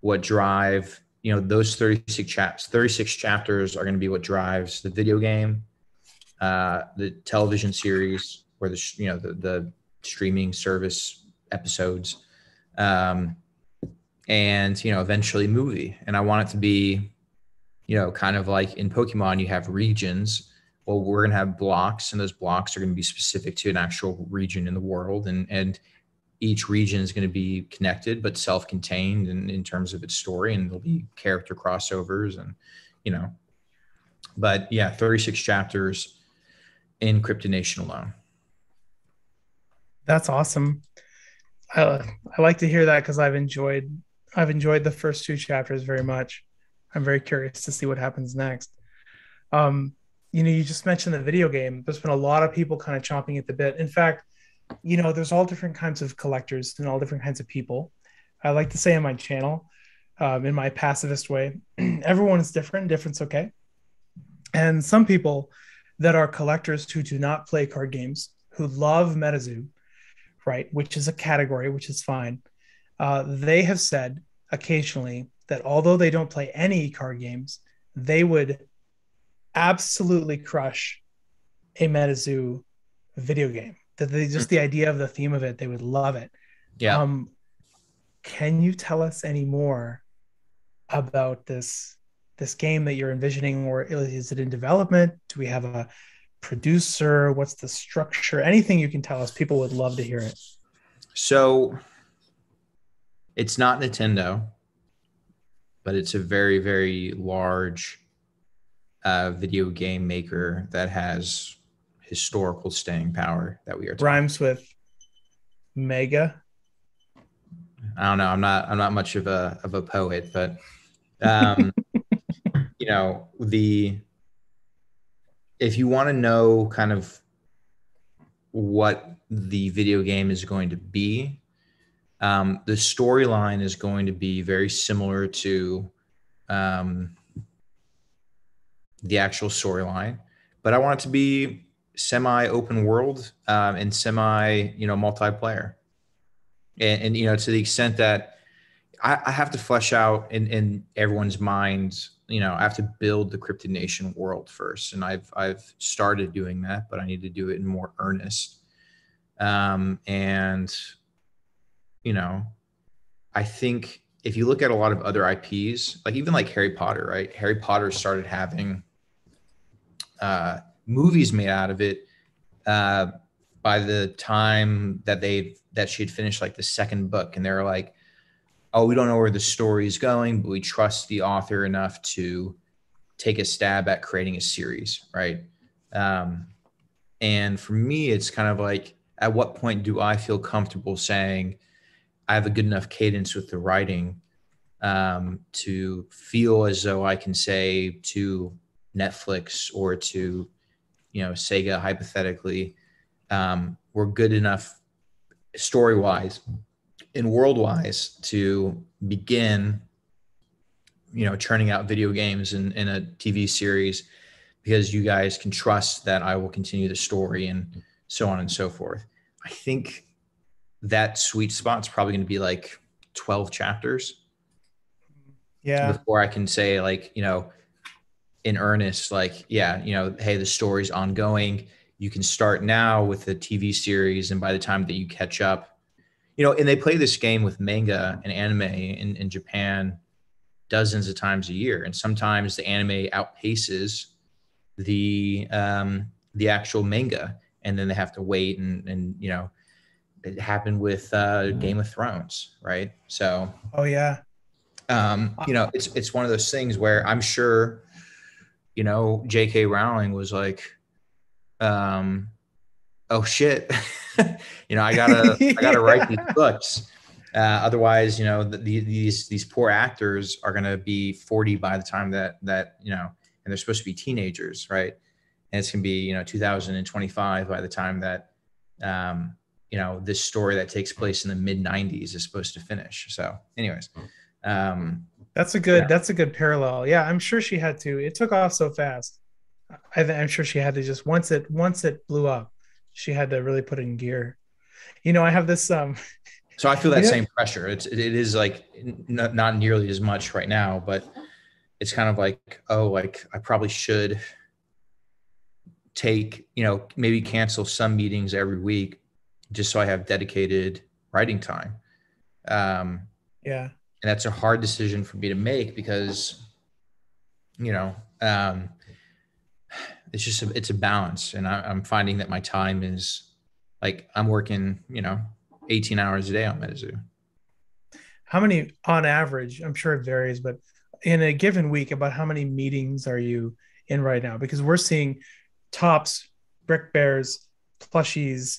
what drive, you know, those 36 chapters, 36 chapters are going to be what drives the video game, uh, the television series, or the you know the, the streaming service episodes. Um, and you know eventually movie. And i want it to be you know kind of like in pokemon you have regions. Well we're going to have blocks and those blocks are going to be specific to an actual region in the world. And and each region is going to be connected but self-contained in, in terms of its story and there'll be character crossovers and you know. But yeah 36 chapters in Cryptid Nation alone that's awesome. I, I like to hear that because I've enjoyed I've enjoyed the first two chapters very much. I'm very curious to see what happens next. Um, you know, you just mentioned the video game. There's been a lot of people kind of chomping at the bit. In fact, you know, there's all different kinds of collectors and all different kinds of people. I like to say on my channel, um, in my pacifist way, everyone is different. Different's okay. And some people that are collectors who do not play card games, who love MetaZoo, right, which is a category, which is fine. Uh, they have said occasionally that although they don't play any card games, they would absolutely crush a MetaZoo video game. That they just the idea of the theme of it, they would love it. Yeah. Um, can you tell us any more about this this game that you're envisioning, or is it in development? Do we have a producer? What's the structure? Anything you can tell us, people would love to hear it. So it's not Nintendo, but it's a very, very large uh, video game maker that has historical staying power that we are. Rhymes with mega. I don't know. I'm not. I'm not much of a of a poet, but um, you know the if you want to know kind of what the video game is going to be, um, the storyline is going to be very similar to um, the actual storyline, but I want it to be semi open world um, and semi you know multiplayer, and, and you know to the extent that I, I have to flesh out in, in everyone's minds you know, I have to build the Cryptid Nation world first, and I've I've started doing that, but I need to do it in more earnest. Um, and you know, I think if you look at a lot of other IPs, like even like Harry Potter, right? Harry Potter started having uh, movies made out of it uh, by the time that they that she had finished like the second book, and they were like, oh, we don't know where the story is going, but we trust the author enough to take a stab at creating a series, right? Um, and for me, it's kind of like, at what point do I feel comfortable saying I have a good enough cadence with the writing um, to feel as though I can say to Netflix or to, you know, Sega hypothetically, um, we're good enough story wise in worldwise to begin you know churning out video games in, in a tv series because you guys can trust that i will continue the story and so on and so forth. I think that sweet spot's probably going to be like 12 chapters. Yeah. Before i can say like you know in earnest like yeah you know hey the story's ongoing. You can start now with the tv series and by the time that you catch up you know, and they play this game with manga and anime in, in Japan dozens of times a year, and sometimes the anime outpaces the um, the actual manga, and then they have to wait and and you know, it happened with uh, Game of Thrones, right? So, oh yeah, um, you know, it's it's one of those things where I'm sure, you know, J.K. Rowling was like, um, oh shit. you know, I gotta I gotta write these books. Uh, otherwise, you know, the, the, these these poor actors are gonna be 40 by the time that that you know, and they're supposed to be teenagers, right? And it's gonna be you know 2025 by the time that um, you know this story that takes place in the mid 90s is supposed to finish. So, anyways, um, that's a good yeah. that's a good parallel. Yeah, I'm sure she had to. It took off so fast. I, I'm sure she had to just once it once it blew up, she had to really put in gear. You know, I have this. um So I feel that same pressure. It's it is like not, not nearly as much right now, but it's kind of like oh, like I probably should take you know maybe cancel some meetings every week just so I have dedicated writing time. Um, yeah, and that's a hard decision for me to make because you know um, it's just a, it's a balance. And I, am finding that my time is like i'm working you know 18 hours a day on MetaZoo how many on average i'm sure it varies but in a given week about how many meetings are you in right now? Because we're seeing Topps brick bears plushies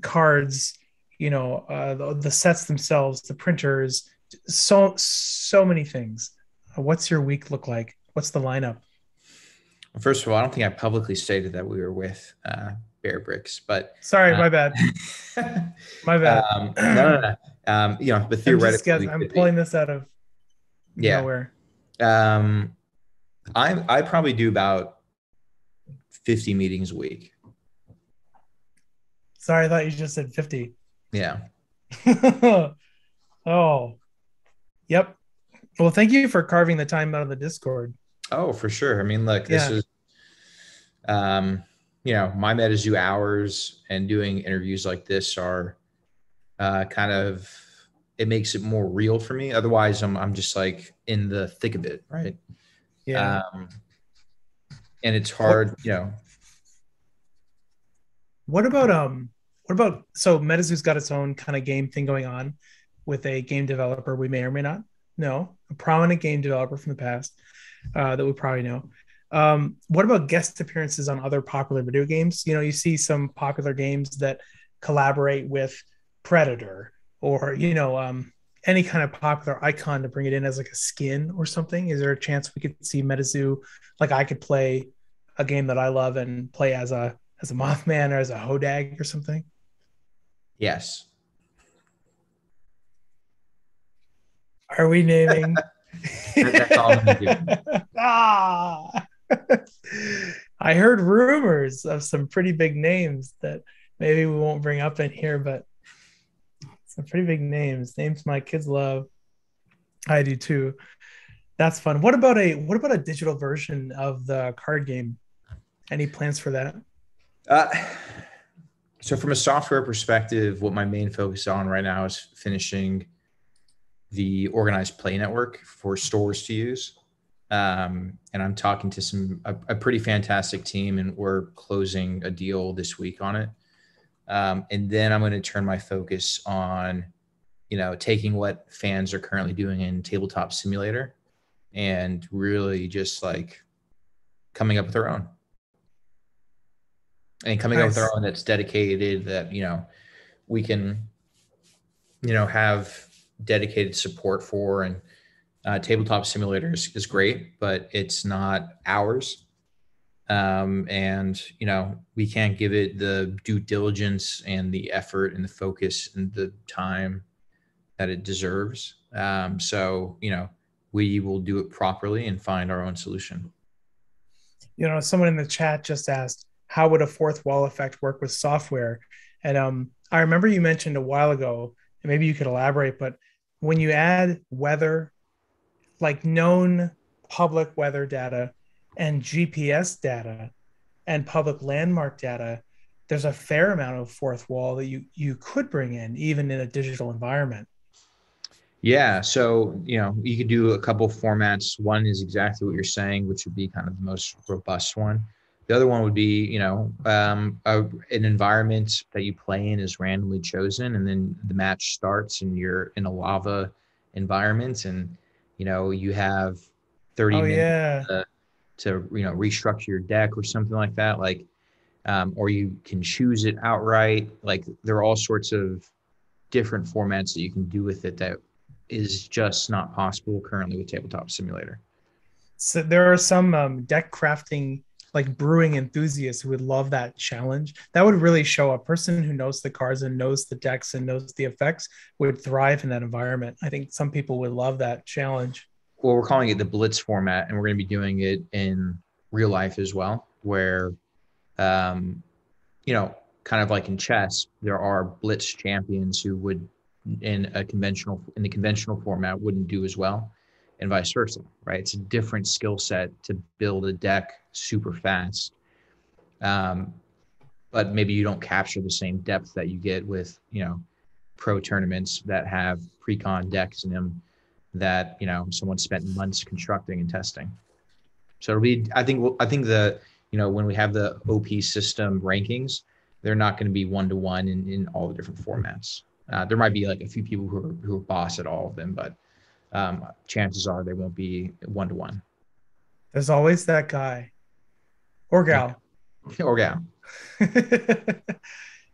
cards you know uh, the, the sets themselves the printers so so many things. What's your week look like? What's the lineup First of all, I don't think I publicly stated that we were with uh, Bear Bricks, but sorry, uh, my bad. my bad. Um, no, no, no. Um, you know, but theoretically, I'm, I'm pulling be. this out of yeah. nowhere. Um, I I probably do about 50 meetings a week. Sorry, I thought you just said 50. Yeah. oh, yep. Well, thank you for carving the time out of the Discord. Oh, for sure. I mean, look, this yeah. is um you know, my MetaZoo hours and doing interviews like this are uh, kind of it makes it more real for me. Otherwise, I'm I'm just like in the thick of it, right? Yeah. Um, and it's hard, you know. What about um? What about so MetaZoo's got its own kind of game thing going on with a game developer we may or may not know, a prominent game developer from the past uh, that we probably know. Um, what about guest appearances on other popular video games? You know, you see some popular games that collaborate with Predator or you know um, any kind of popular icon to bring it in as like a skin or something. Is there a chance we could see MetaZoo? Like I could play a game that I love and play as a as a Mothman or as a Hodag or something. Yes. Are we naming? That's all I'm gonna ah, I heard rumors of some pretty big names that maybe we won't bring up in here, but some pretty big names. Names my kids love. I do too. That's fun. What about a what about a digital version of the card game? Any plans for that? Uh, so from a software perspective, what my main focus on right now is finishing the organized play network for stores to use. Um, and I'm talking to some a, a, pretty fantastic team, and we're closing a deal this week on it. Um, and then I'm going to turn my focus on, you know, taking what fans are currently doing in tabletop simulator, and really just like coming up with their own, and coming nice. up with their own that's dedicated. That you know, we can, you know, have dedicated support for and uh, tabletop simulators is great, but it's not ours. Um, and you know we can't give it the due diligence and the effort and the focus and the time that it deserves. Um, so you know we will do it properly and find our own solution. You know, someone in the chat just asked, "How would a fourth wall effect work with software?" And um, I remember you mentioned a while ago, and maybe you could elaborate, but when you add weather, like known public weather data and GPS data and public landmark data, there's a fair amount of fourth wall that you you could bring in even in a digital environment. Yeah, so you know you could do a couple formats. One is exactly what you're saying, which would be kind of the most robust one. The other one would be, you know, um, a, an environment that you play in is randomly chosen, and then the match starts, and you're in a lava environment, and you know you have 30 oh, minutes yeah. to, to, you know restructure your deck or something like that, like, um, or you can choose it outright. Like there are all sorts of different formats that you can do with it that is just not possible currently with Tabletop Simulator. So there are some um, deck crafting like brewing enthusiasts who would love that challenge. That would really show a person who knows the cards and knows the decks and knows the effects would thrive in that environment. I think some people would love that challenge. Well, we're calling it the Blitz format, and we're going to be doing it in real life as well, where, um, you know, kind of like in chess, there are Blitz champions who would, in a conventional in the conventional format, wouldn't do as well and vice versa, right? It's a different skill set to build a deck super fast. Um, but maybe you don't capture the same depth that you get with, you know, pro tournaments that have pre-con decks in them that, you know, someone spent months constructing and testing. So it'll be, I think, I think the, you know, when we have the OP system rankings, they're not going to be one to one in in all the different formats. Uh, there might be like a few people who are, who are boss at all of them, but um, chances are they won't be one to one. There's always that guy or gal. or gal.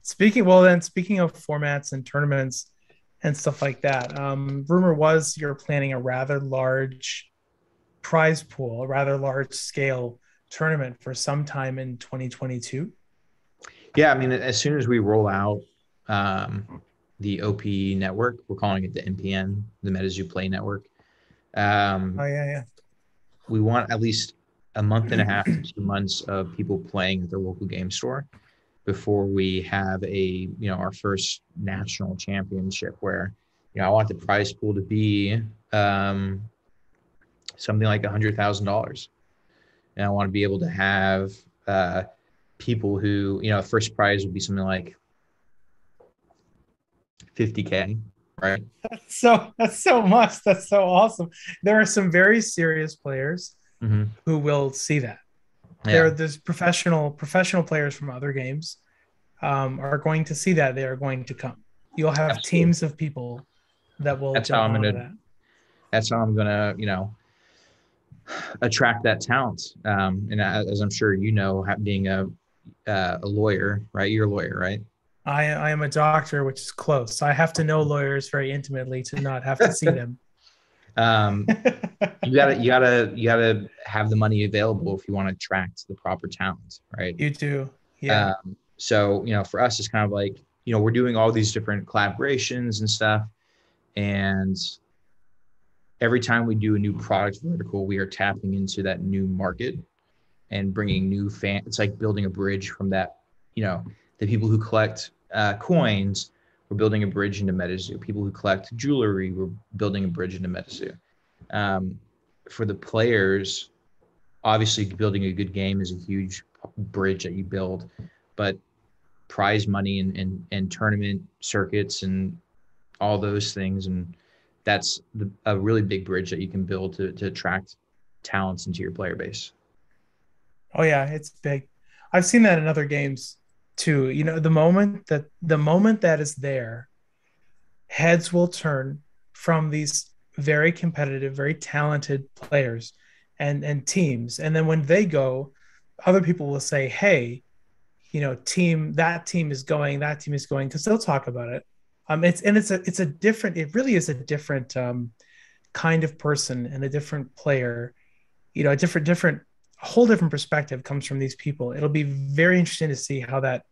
speaking well, then speaking of formats and tournaments and stuff like that, um, rumor was you're planning a rather large prize pool, a rather large scale tournament for some time in 2022. Yeah, I mean, as soon as we roll out um, the OP network. We're calling it the MPN, the MetaZoo Play Network. Um, oh yeah, yeah. We want at least a month and a half to two months of people playing at their local game store before we have a you know our first national championship where you know I want the prize pool to be um, something like a hundred thousand dollars, and I want to be able to have uh, people who you know first prize would be something like 50k right? That's so that's so much. That's so awesome. There are some very serious players mm-hmm. who will see that Yeah. there there's professional professional players from other games um, are going to see that they are going to come you'll have Absolutely. teams of people that will That's how I'm gonna- that's how I'm gonna, you know, attract that talent. Um, and as I'm sure you know, being a uh, a lawyer, right? You're a lawyer, right? I, I am a doctor which is close i have to know lawyers very intimately to not have to see them Um, you gotta, you gotta, you gotta have the money available if you want to attract the proper talent, right? you do yeah Um, so you know, for us, it's kind of like you know we're doing all these different collaborations and stuff, and every time we do a new product vertical, we are tapping into that new market and bringing new fan. It's like building a bridge from that. You know, the people who collect uh, coins, we're building a bridge into MetaZoo. People who collect jewelry, we're building a bridge into MetaZoo. Um, for the players, obviously building a good game is a huge bridge that you build, but prize money and, and, and tournament circuits and all those things. And that's the, a really big bridge that you can build to, to attract talents into your player base. Oh yeah, it's big. I've seen that in other games too. You know, the moment that the moment that is there, heads will turn from these very competitive, very talented players and and teams. And then when they go, other people will say, "Hey, you know, team that team is going, that team is going," because they'll talk about it. Um, it's and it's a it's a different. It really is a different um, kind of person and a different player. You know, a different different a whole different perspective comes from these people. It'll be very interesting to see how that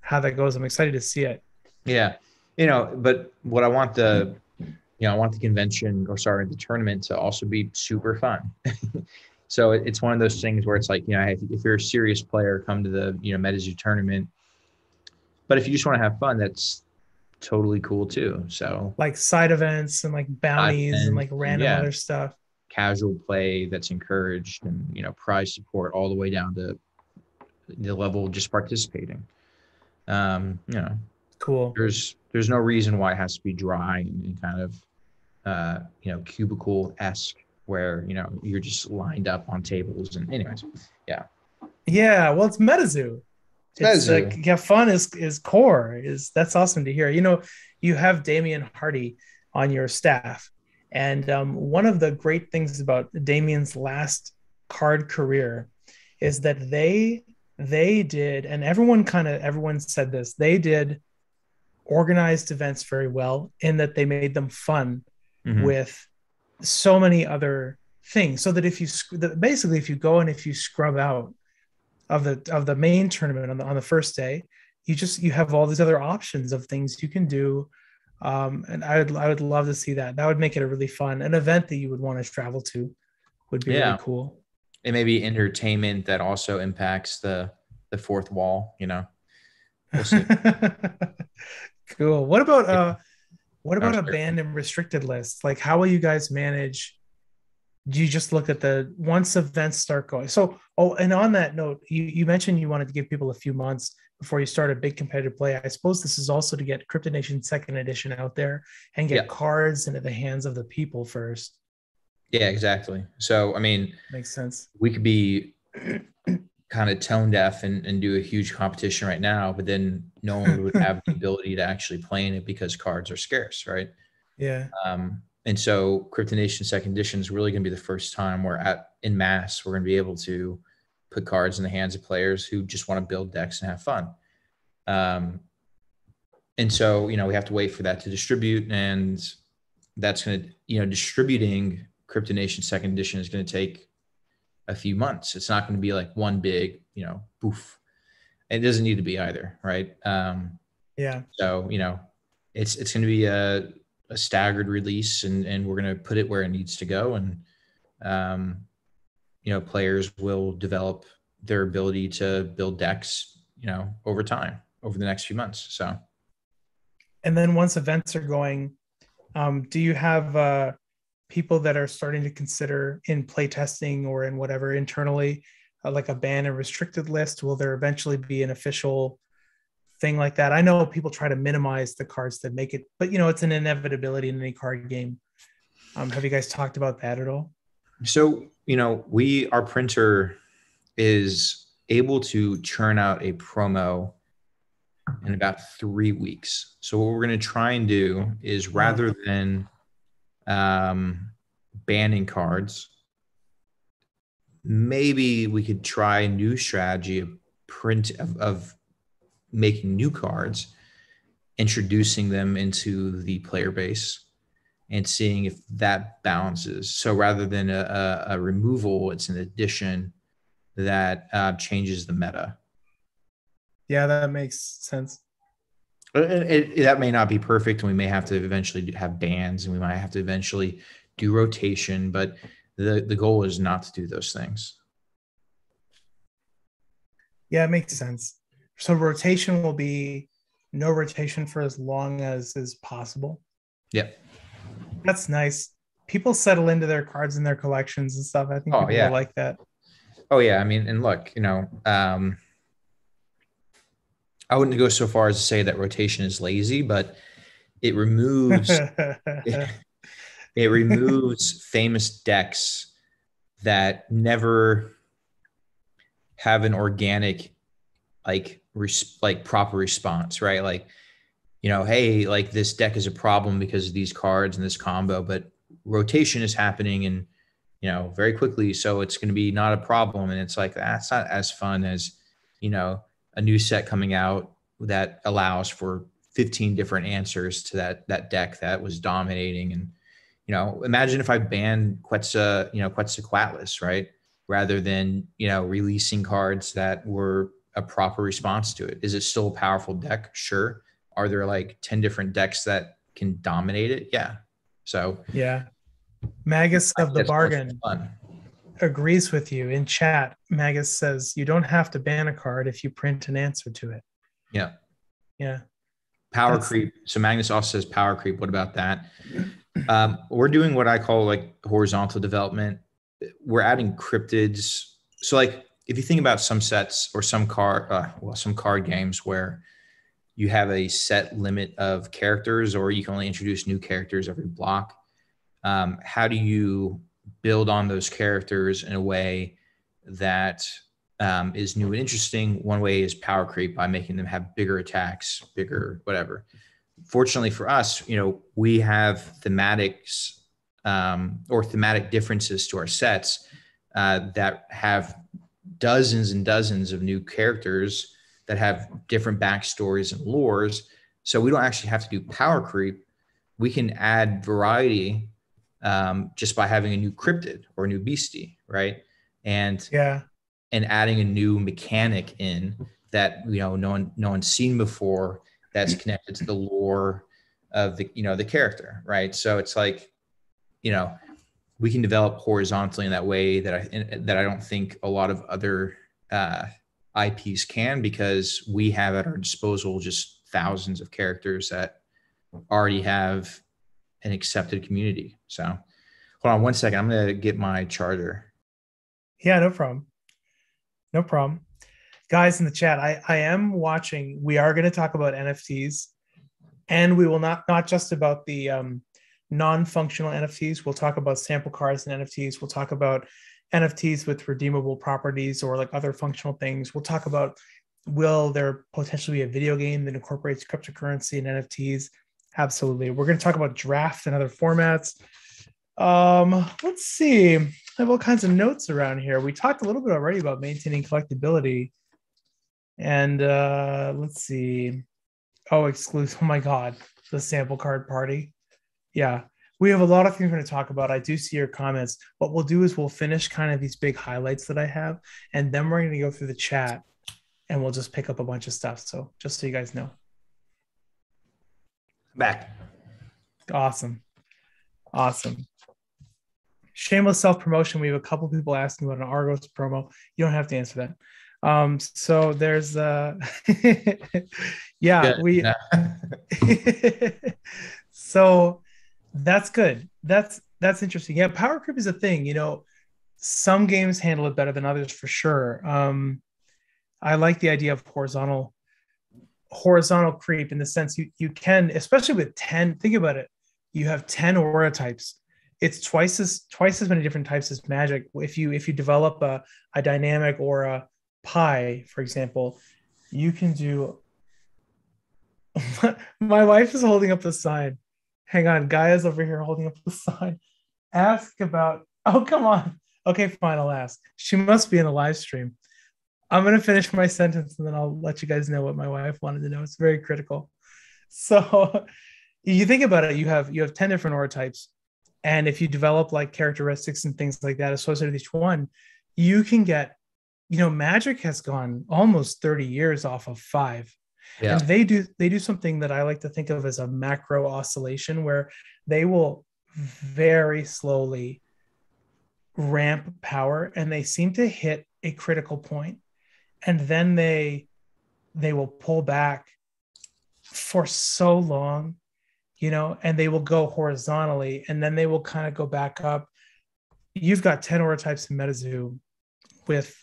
how that goes. I'm excited to see it. Yeah. You know, but what I want the, you know, I want the convention or sorry, the tournament to also be super fun. so it's one of those things where it's like, you know, if, if you're a serious player, come to the, you know, MetaZoo tournament. But if you just want to have fun, that's totally cool too. So Like side events and like bounties and like random yeah. other stuff. Casual play that's encouraged and, you know, prize support all the way down to the level of just participating. Um, you know, Cool. there's there's no reason why it has to be dry and, and kind of uh you know cubicle esque where you know you're just lined up on tables and anyways yeah Yeah, well, it's MetaZoo. It's MetaZoo. like yeah, fun is is core. Is that's awesome to hear. You know, you have Damian Hardy on your staff, and um, one of the great things about Damian's last card career is that they they did, and everyone kind of everyone said this. They did organized events very well in that they made them fun Mhm. with so many other things so that if you basically if you go and if you scrub out of the of the main tournament on the on the first day you just you have all these other options of things you can do um, and I would I would love to see that. That would make it a really fun an event that you would want to travel to would be Yeah. really cool. It may be entertainment that also impacts the the fourth wall you know? We'll see. cool. What about uh what about a banned and restricted list? Like how will you guys manage? Do you just look at the once events start going so oh and on that note you, you mentioned you wanted to give people a few months before you start a big competitive play. I suppose this is also to get Cryptid Nation second edition out there and get Yeah. cards into the hands of the people first. Yeah exactly. So i mean makes sense. we could be kind of tone deaf and, and do a huge competition right now but then no one would have the ability to actually play in it because cards are scarce right? Yeah. Um, and so Cryptid Nation Second Edition is really going to be the first time where at in mass we're going to be able to put cards in the hands of players who just want to build decks and have fun. Um, and so you know we have to wait for that to distribute, and that's going to you know distributing Cryptid Nation Second Edition is going to take a few months. It's not going to be like one big you know poof. It doesn't need to be either, right? Um, yeah so you know, it's it's going to be a, a staggered release, and and we're going to put it where it needs to go, and um, you know, players will develop their ability to build decks, you know, over time, over the next few months. So and then once events are going um, do you have uh, people that are starting to consider in play testing or in whatever internally uh, like a ban and restricted list? Will there eventually be an official thing like that? I know people try to minimize the cards that make it, but you know, it's an inevitability in any card game. Um, have you guys talked about that at all? So, you know, we, our printer is able to churn out a promo in about three weeks. So, what we're going to try and do is rather than um, banning cards, maybe we could try a new strategy of print of, of making new cards, introducing them into the player base and seeing if that balances. So rather than a, a, a removal, it's an addition that uh, changes the meta. Yeah, that makes sense. It, it, that may not be perfect, and we may have to eventually have bans, and we might have to eventually do rotation. But the the goal is not to do those things. Yeah, it makes sense. So rotation will be no rotation for as long as is possible. Yep. That's nice. People settle into their cards and their collections and stuff. I think oh, people yeah. like that. Oh yeah, I mean, and look, you know, um, I wouldn't go so far as to say that rotation is lazy, but it removes it, it removes famous decks that never have an organic like res- like proper response right like you know hey like this deck is a problem because of these cards and this combo but rotation is happening and you know very quickly so it's going to be not a problem. And it's like that's not as fun as you know a new set coming out that allows for 15 different answers to that that deck that was dominating. And you know imagine if i banned quetzal you know quetzalcoatlus right? Rather than you know releasing cards that were a proper response to it. Is it still a powerful deck? Sure are there like 10 different decks that can dominate it? Yeah. So yeah. Magus of the bargain agrees with you. In chat magus says you don't have to ban a card if you print an answer to it. Yeah. Yeah. Power That's... creep. So magnus also says power creep. What about that? Um, we're doing what i call like horizontal development. We're adding cryptids. So like if you think about some sets or some card uh, well some card games where you have a set limit of characters or you can only introduce new characters every block. Um, how do you build on those characters in a way that um, is new and interesting? One way is power creep by making them have bigger attacks bigger whatever. Fortunately for us you know we have thematics um, or thematic differences to our sets uh, that have dozens and dozens of new characters that have different backstories and lores. So we don't actually have to do power creep. We can add variety um, just by having a new cryptid or a new beastie, right? And yeah, and adding a new mechanic in that you know no one no one's seen before that's connected to the lore of the you know the character, right? So it's like, you know, we can develop horizontally in that way that I that I don't think a lot of other uh, IPs can because we have at our disposal just thousands of characters that already have an accepted community. So hold on one second. I'm going to get my charger. Yeah, no problem. No problem. Guys in the chat, I, I am watching. We are going to talk about NFTs and we will not, not just about the um, non-functional NFTs. We'll talk about sample cards and NFTs. We'll talk about NFTs with redeemable properties or like other functional things. We'll talk about will there potentially be a video game that incorporates cryptocurrency and NFTs? Absolutely. We're going to talk about draft and other formats. Um, let's see. I have all kinds of notes around here. We talked a little bit already about maintaining collectability. And uh, let's see. Oh, exclusive. Oh my God. The sample card party. Yeah we have a lot of things we're going to talk about. I do see your comments. What we'll do is we'll finish kind of these big highlights that I have, and then we're going to go through the chat and we'll just pick up a bunch of stuff. So just so you guys know. Back. Awesome. Awesome. Shameless self promotion. We have a couple people asking about an Argos promo. You don't have to answer that. Um, so there's uh yeah, we so that's good. That's that's interesting. Yeah, power creep is a thing. You know, some games handle it better than others for sure. Um, I like the idea of horizontal horizontal creep in the sense you you can, especially with 10, think about it. You have 10 aura types. It's twice as twice as many different types as magic. If you if you develop a, a dynamic aura pie, for example, you can do my wife is holding up the sign. Hang on, Gaia's over here holding up the sign. Ask about oh come on. Okay, fine, I'll ask. She must be in a live stream. I'm gonna finish my sentence and then I'll let you guys know what my wife wanted to know. It's very critical. So you think about it, you have you have 10 different aura types. And if you develop like characteristics and things like that associated with each one, you can get, you know, magic has gone almost 30 years off of five. Yeah. And they do they do something that I like to think of as a macro oscillation where they will very slowly ramp power and they seem to hit a critical point and then they they will pull back for so long you know and they will go horizontally and then they will kind of go back up you've got 10 aura types in metazoo with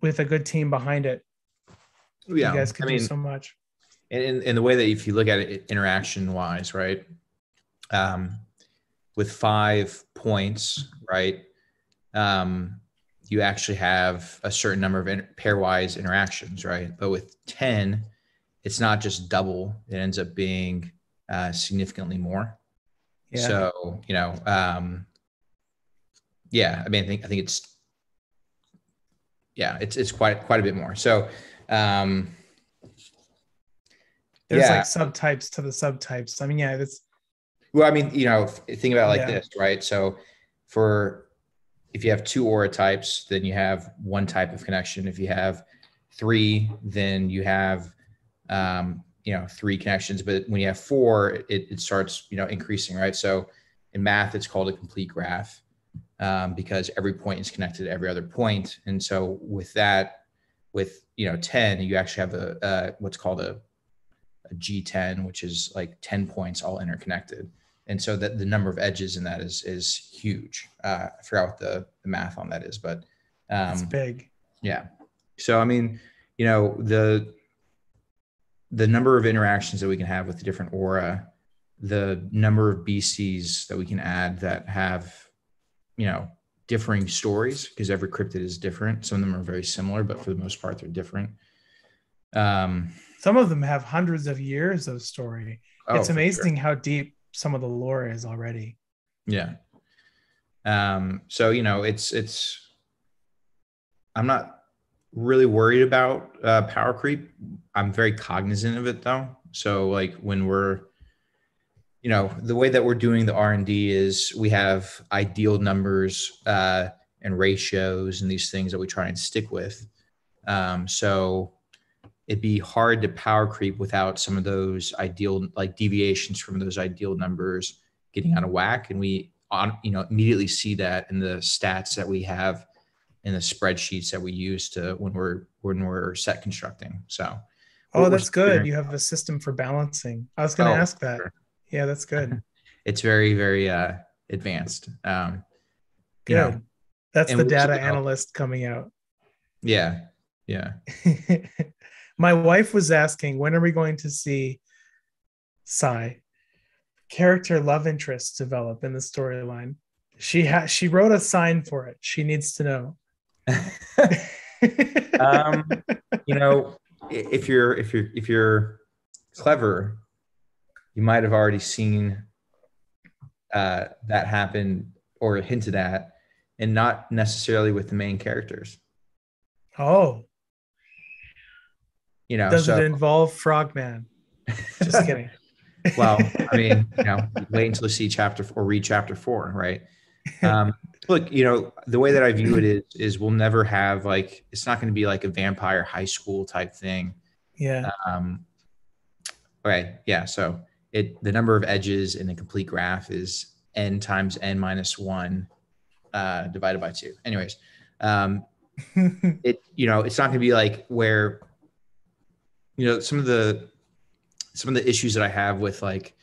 with a good team behind it yeah you guys I mean, do so much in, in the way that if you look at it interaction wise right um with five points right um you actually have a certain number of inter- pairwise interactions, right? But with 10, it's not just double, it ends up being uh, significantly more. Yeah. So, you know, um, yeah, I mean, I think, I think it's, yeah, it's, it's quite, quite a bit more. So, um, there's yeah. like subtypes to the subtypes. I mean, yeah, it's, well, I mean, you know, think about like yeah. this, right? So for if you have two aura types, then you have one type of connection. If you have three, then you have um, you know three connections. But when you have four, it, it starts you know increasing, right? So in math, it's called a complete graph um, because every point is connected to every other point. And so with that, with you know 10, you actually have a, what's called a, a G10, which is like 10 points all interconnected and so that the number of edges in that is is huge. Uh, I forgot what the, the math on that is, but um, it's big. Yeah. So I mean, you know the the number of interactions that we can have with the different aura, the number of BCs that we can add that have, you know, differing stories because every cryptid is different. Some of them are very similar, but for the most part, they're different. Um, Some of them have hundreds of years of story. Oh, it's amazing sure. how deep some of the lore is already. Yeah. Um, so you know, it's it's I'm not really worried about uh, power creep. I'm very cognizant of it though. So like when we're you know the way that we're doing the r&d is we have ideal numbers uh, and ratios and these things that we try and stick with. Um, so it'd be hard to power creep without some of those ideal like deviations from those ideal numbers getting out of whack. And we on you know immediately see that in the stats that we have in the spreadsheets that we use to when we're when we're set constructing. So oh that's good. you have a system for balancing. I was going to oh, ask that. sure. Yeah that's good it's very very uh advanced um good. you know that's the data analyst coming out yeah yeah My wife was asking, when are we going to see Sai character love interest develop in the storyline? She has she wrote a sign for it. She needs to know. um, you know, if you're if you're if you're clever, you might have already seen uh, that happen or hinted at, and not necessarily with the main characters. Oh, you know, does so, it involve Frogman? Just kidding. well, I mean, you know, wait until you see chapter or read chapter four, right? Um, look, you know, the way that I view it is, is we'll never have like it's not going to be like a vampire high school type thing. Yeah. Um. Okay. Yeah. So it the number of edges in a complete graph is n times n minus one uh, divided by two. Anyways, um, it you know it's not going to be like where you know some of the some of the issues that i have with like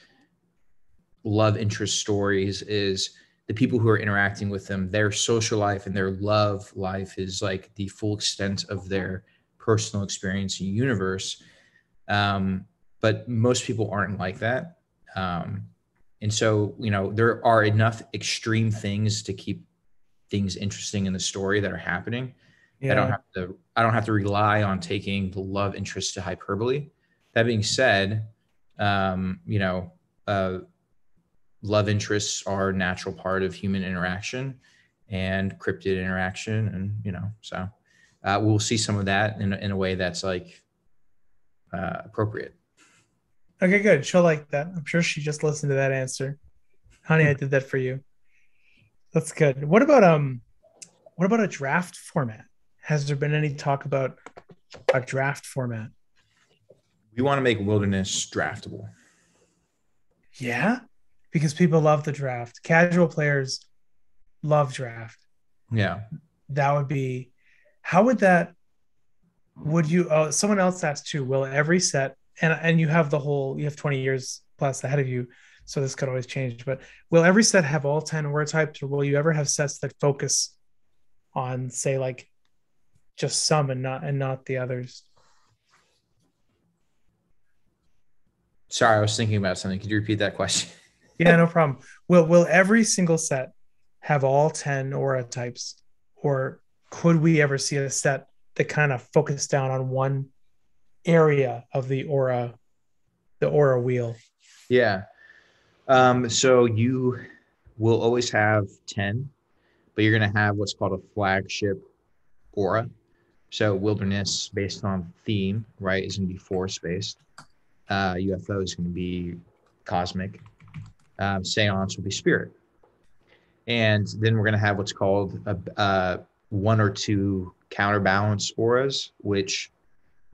love interest stories is the people who are interacting with them, their social life and their love life is like the full extent of their personal experience and universe. Um, but most people aren't like that. Um, and so, you know, there are enough extreme things to keep things interesting in the story that are happening. Yeah. I don't have to I don't have to rely on taking the love interest to hyperbole. That being said, um, you know, uh, love interests are a natural part of human interaction and cryptid interaction, and you know, so uh, we'll see some of that in, in a way that's like uh, appropriate. Okay, good. She'll like that. I'm sure she just listened to that answer. Honey, I did that for you. That's good. What about um what about a draft format? Has there been any talk about a draft format? We want to make wilderness draftable. Yeah, because people love the draft. Casual players love draft. Yeah. That would be how would that would you oh someone else asked too, will every set and and you have the whole you have 20 years plus ahead of you so this could always change but will every set have all 10 aura types or will you ever have sets that focus on say like just some and not and not the others? Sorry i was thinking about something. Could you repeat that question? Yeah no problem. Will will every single set have all 10 aura types or could we ever see a set that kind of focus down on one area of the aura the aura wheel. Yeah. Um, so you will always have 10 but you're going to have what's called a flagship aura. So wilderness based on theme right is going to be forest based uh, ufo is going to be cosmic. Um, seance will be spirit. And then we're going to have what's called a, a one or two counterbalance auras which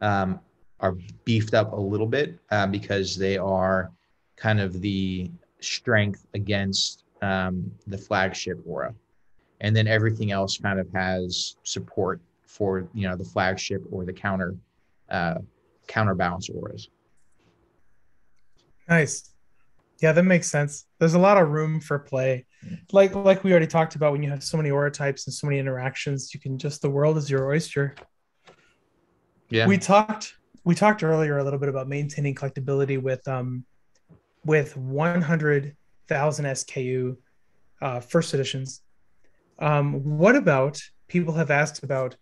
um, are beefed up a little bit uh, because they are kind of the strength against um, the flagship aura, and then everything else kind of has support for you know the flagship or the counter uh, counterbalance auras. Nice. Yeah, that makes sense. There's a lot of room for play. Like like we already talked about when you have so many aura types and so many interactions, you can just the world is your oyster. Yeah. We talked we talked earlier a little bit about maintaining collectability with um, with 100,000 SKU uh, first editions. Um, what about people have asked about?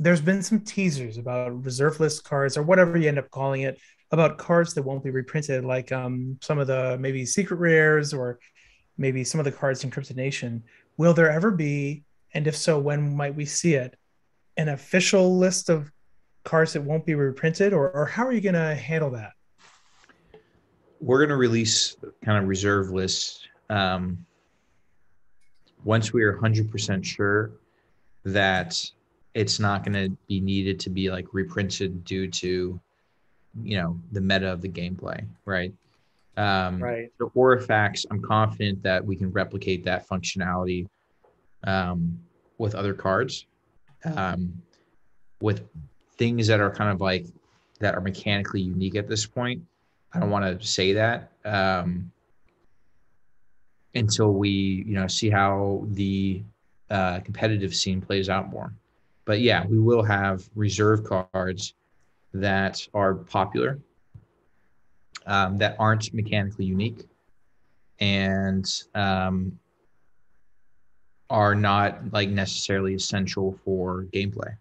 There's been some teasers about reserve list cards or whatever you end up calling it about cards that won't be reprinted, like um, some of the maybe secret rares or maybe some of the cards in Cryptid Nation. Will there ever be, and if so, when might we see it? An official list of cards that won't be reprinted, or, or how are you going to handle that? We're going to release kind of reserve lists um, once we are 100% sure that it's not going to be needed to be like reprinted due to you know the meta of the gameplay right um right the Aurifacts i'm confident that we can replicate that functionality um with other cards um with things that are kind of like that are mechanically unique at this point. I don't want to say that um, until we, you know, see how the uh, competitive scene plays out more. But yeah, we will have reserve cards that are popular, um, that aren't mechanically unique, and um, are not like necessarily essential for gameplay.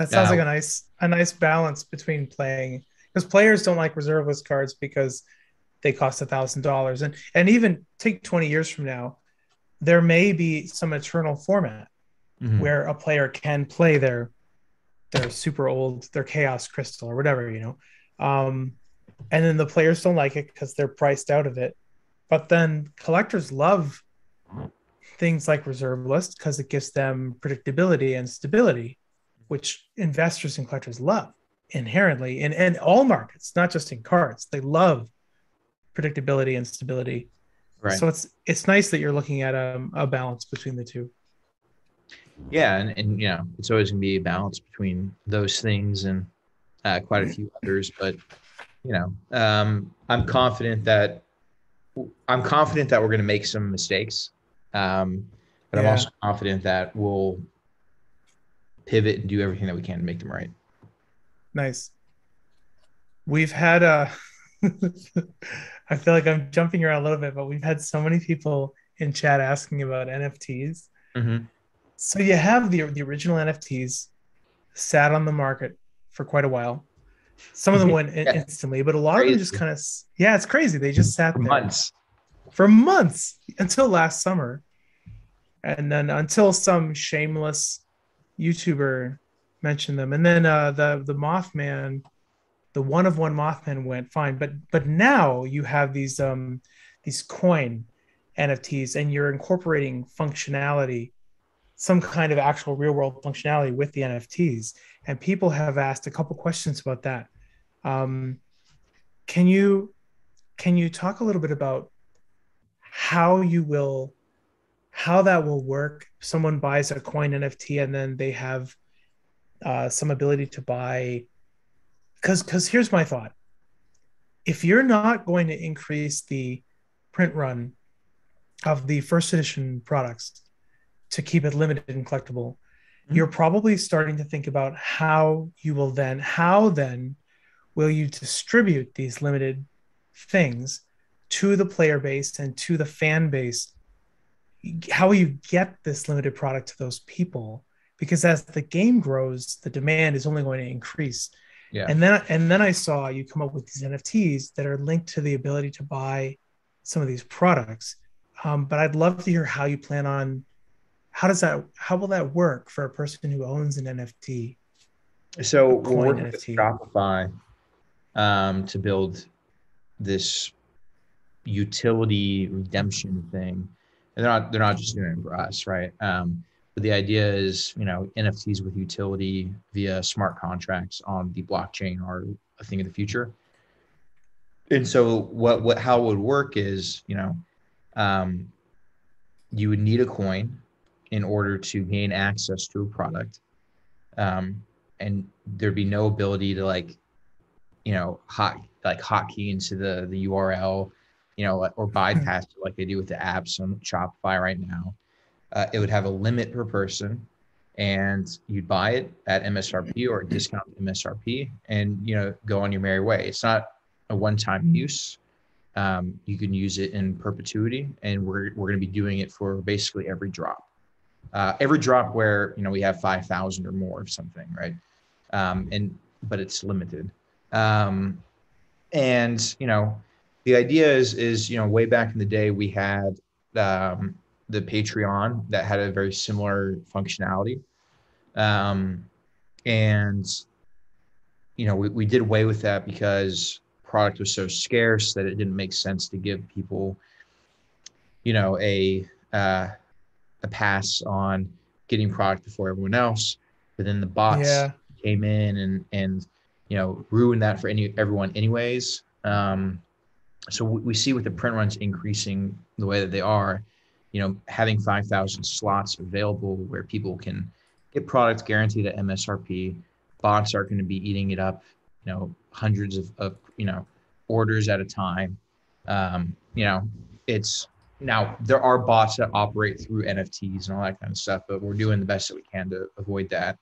That sounds like a nice a nice balance between playing because players don't like reserve list cards because they cost a thousand dollars. And and even take 20 years from now there may be some eternal format mm-hmm. where a player can play their their super old their chaos crystal or whatever you know? Um, and then the players don't like it because they're priced out of it. But then collectors love things like reserve list because it gives them predictability and stability which investors and collectors love inherently in, in all markets, not just in cards. They love predictability and stability. Right. So it's it's nice that you're looking at a, a balance between the two. Yeah, and, and you know it's always gonna be a balance between those things and uh, quite a few others. But you know, um, I'm confident that I'm confident that we're going to make some mistakes, um, but yeah. I'm also confident that we'll pivot and do everything that we can to make them right. Nice. We've had a. I feel like I'm jumping around a little bit, but we've had so many people in chat asking about NFTs. Mm-hmm. So you have the the original NFTs sat on the market for quite a while. Some of them went yeah. instantly, but a lot crazy. of them just kind of yeah, it's crazy. They just sat for there months for months until last summer, and then until some shameless YouTuber mentioned them, and then uh, the the Mothman, the one of one Mothman went fine, but but now you have these um these coin NFTs, and you're incorporating functionality, some kind of actual real world functionality with the NFTs. And people have asked a couple questions about that. Um, can you can you talk a little bit about how you will how that will work? Someone buys a coin NFT and then they have uh, some ability to buy because because here's my thought if you're not going to increase the print run of the first edition products to keep it limited and collectible, mm-hmm. you're probably starting to think about how you will then, how then will you distribute these limited things to the player base and to the fan base? How will you get this limited product to those people? Because as the game grows, the demand is only going to increase. Yeah. And then and then I saw you come up with these NFTs that are linked to the ability to buy some of these products. Um, but I'd love to hear how you plan on how does that how will that work for a person who owns an NFT? So we're working NFT. with Shopify um, to build this utility redemption thing. They're not they're not just doing it for us, right? Um, but the idea is, you know, NFTs with utility via smart contracts on the blockchain are a thing of the future. And so what what how it would work is, you know, um, you would need a coin in order to gain access to a product. Um, and there'd be no ability to like, you know, hot like hotkey into the the URL, you know, or bypass it like they do with the apps on Shopify right now. Uh, it would have a limit per person, and you'd buy it at MSRP or discount MSRP, and you know, go on your merry way. It's not a one-time use um, you can use it in perpetuity and we're, we're going to be doing it for basically every drop uh, every drop where you know we have 5000 or more of something right um, and but it's limited um, and you know the idea is is you know way back in the day we had um, the patreon that had a very similar functionality um, and you know we, we did away with that because product was so scarce that it didn't make sense to give people, you know, a uh, a pass on getting product before everyone else. But then the bots yeah. came in and and you know ruined that for any everyone anyways. Um, so we see with the print runs increasing the way that they are, you know, having 5,000 slots available where people can get products guaranteed at MSRP. Bots are going to be eating it up you know hundreds of, of you know orders at a time um, you know it's now there are bots that operate through nfts and all that kind of stuff but we're doing the best that we can to avoid that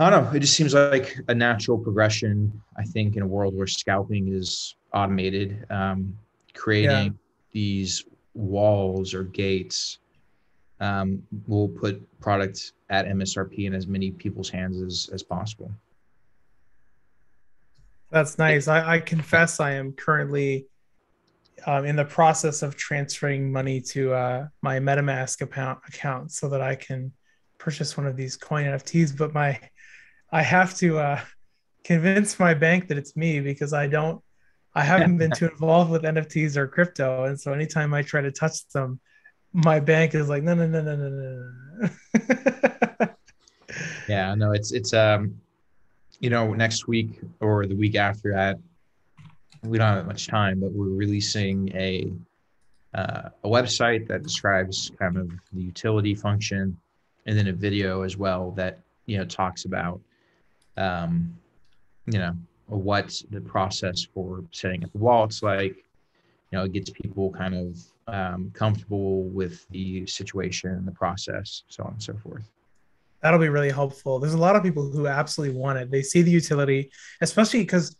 i don't know it just seems like a natural progression i think in a world where scalping is automated um, creating yeah. these walls or gates um, will put products at msrp in as many people's hands as, as possible that's nice. I, I confess I am currently um, in the process of transferring money to uh, my MetaMask account account so that I can purchase one of these coin NFTs. But my I have to uh, convince my bank that it's me because I don't I haven't been too involved with NFTs or crypto, and so anytime I try to touch them, my bank is like, no, no, no, no, no, no. yeah, no, it's it's um you know, next week or the week after that, we don't have much time, but we're releasing a uh, a website that describes kind of the utility function, and then a video as well that you know talks about, um, you know, what the process for setting up the wallets like, you know, it gets people kind of um, comfortable with the situation, and the process, so on and so forth. That'll be really helpful. There's a lot of people who absolutely want it. They see the utility, especially because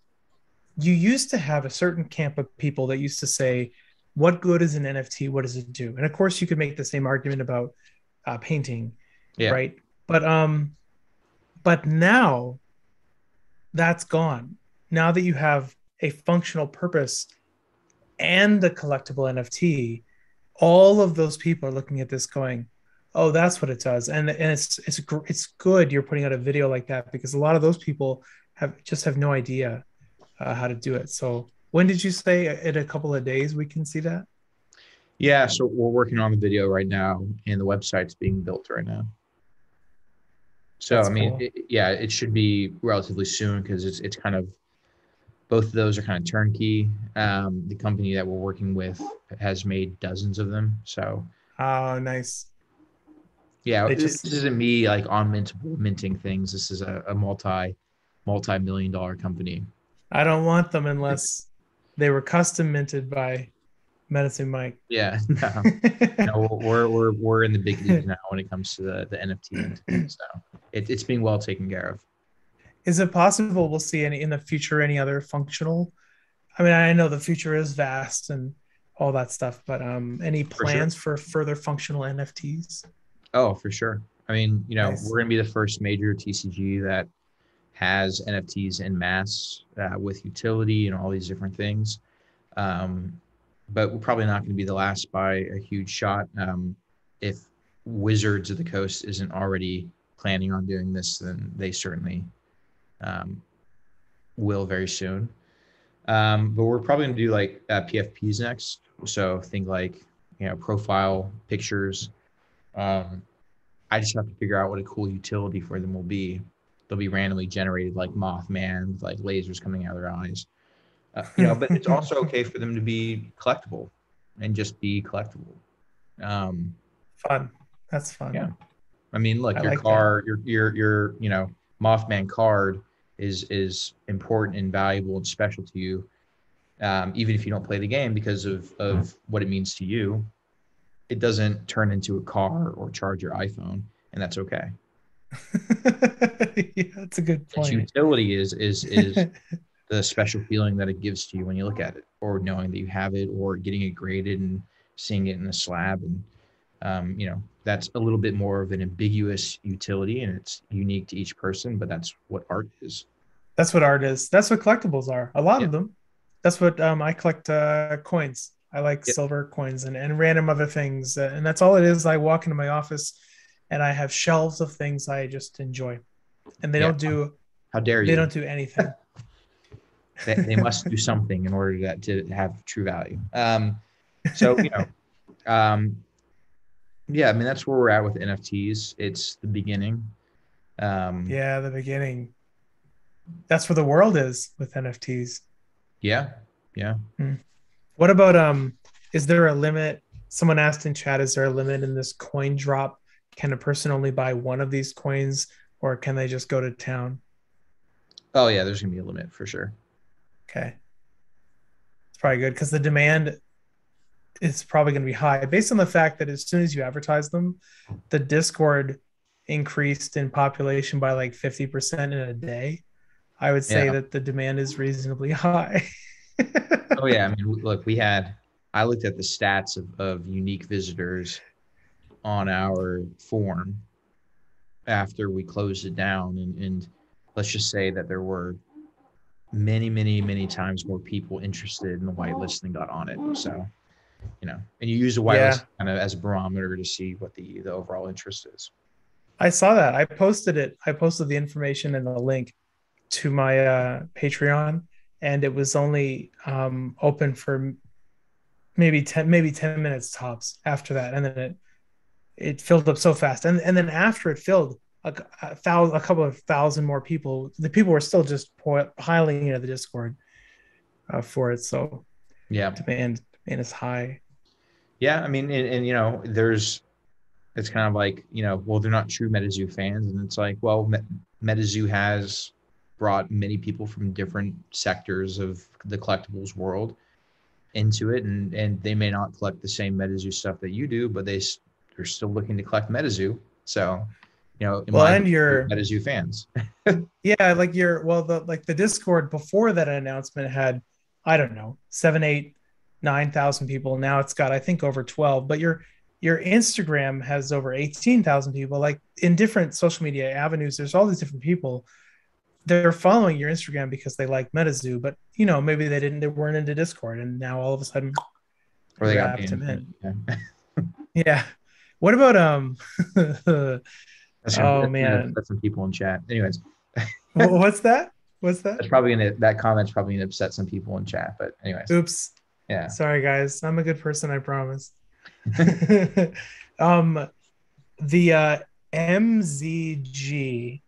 you used to have a certain camp of people that used to say, "What good is an NFT? What does it do?" And of course, you could make the same argument about uh, painting, yeah. right? But um, but now that's gone. Now that you have a functional purpose and a collectible NFT, all of those people are looking at this going, "Oh, that's what it does," and and it's it's it's good you're putting out a video like that because a lot of those people have just have no idea uh, how to do it. So, when did you say in a couple of days we can see that? Yeah, so we're working on the video right now, and the website's being built right now. So That's I mean, cool. it, yeah, it should be relatively soon because it's it's kind of both of those are kind of turnkey. Um, the company that we're working with has made dozens of them. So, oh, nice. Yeah, just, this isn't me like on mint, minting things. This is a, a multi multi million dollar company. I don't want them unless they were custom minted by Medicine Mike. Yeah, no, no we're we're we're in the big league now when it comes to the the NFT minting. So it, it's being well taken care of. Is it possible we'll see any in the future any other functional? I mean i know the future is vast and all that stuff but um any plans for, sure. for further functional nfts oh for sure. I mean you know nice. we're going to be the first major tcg that has nfts in mass uh, with utility and all these different things. Um, but we're probably not going to be the last by a huge shot. Um, if wizards of the coast isn't already planning on doing this then they certainly um, will very soon. Um, but we're probably going to do like uh, PFPs next. So think like, you know, profile pictures. Um, I just have to figure out what a cool utility for them will be. They'll be randomly generated like Mothman with like lasers coming out of their eyes. Uh, you know, but it's also okay for them to be collectible and just be collectible. Um, fun. That's fun. Yeah. I mean, look, I your like car, that. your your your you know Mothman card is is important and valuable and special to you, um, even if you don't play the game because of of what it means to you. It doesn't turn into a car or charge your iPhone, and that's okay. yeah, that's a good point. Its utility is is is the special feeling that it gives to you when you look at it, or knowing that you have it, or getting it graded and seeing it in a slab, and um, you know that's a little bit more of an ambiguous utility and it's unique to each person but that's what art is. That's what art is. That's what collectibles are. A lot yeah. of them. That's what um, i collect uh, coins. I like yep. silver coins and, and random other things uh, and that's all it is. I walk into my office and i have shelves of things i just enjoy. And they yeah. don't do how dare you. they don't do anything. They, they must do something in order to, to have true value. Um, so you know um, yeah, I mean that's where we're at with NFTs. It's the beginning. Um, yeah, the beginning. That's where the world is with NFTs. Yeah, yeah. Hmm. What about um? Is there a limit? Someone asked in chat, is there a limit in this coin drop? Can a person only buy one of these coins, or can they just go to town? Oh yeah, there's gonna be a limit for sure. Okay, it's probably good because the demand it's probably going to be high based on the fact that as soon as you advertise them, the Discord increased in population by like 50% in a day. I would say yeah. that the demand is reasonably high. oh yeah, I mean look, we had I looked at the stats of, of unique visitors on our form after we closed it down and, and let's just say that there were many, many, many times more people interested in the whitelist than got on it. So you know, and you use the whitelist yeah. kind of as a barometer to see what the the overall interest is. I saw that. I posted it. I posted the information and the link to my uh, Patreon, and it was only um, open for maybe ten, maybe ten minutes tops after that, and then it it filled up so fast, and and then after it filled, a, a thousand, a couple of thousand more people. The people were still just piling into the Discord uh, for it. So yeah, demand and it's high. Yeah, I mean, and, and, you know, there's it's kind of like you know, well, they're not true MetaZoo fans, and it's like, well, MetaZoo has brought many people from different sectors of the collectibles world, into it and and they may not collect the same MetaZoo stuff that you do, but they they're still looking to collect MetaZoo. So, you know, well, and your MetaZoo fans. yeah, like your well, the like the Discord before that announcement had, I don't know, seven, eight, nine thousand people. Now it's got I think over twelve. But your your Instagram has over eighteen thousand people. Like in different social media avenues, there's all these different people they're following your Instagram because they like MetaZoo, but you know maybe they didn't they weren't into Discord, and now all of a sudden, or they got in. Yeah. yeah. What about um? oh man, upset some people in chat. Anyways, what's that? What's that? That's probably gonna that comment's probably gonna upset some people in chat. But anyways, oops. Yeah. Sorry guys, I'm a good person. I promise. um, the uh, MZG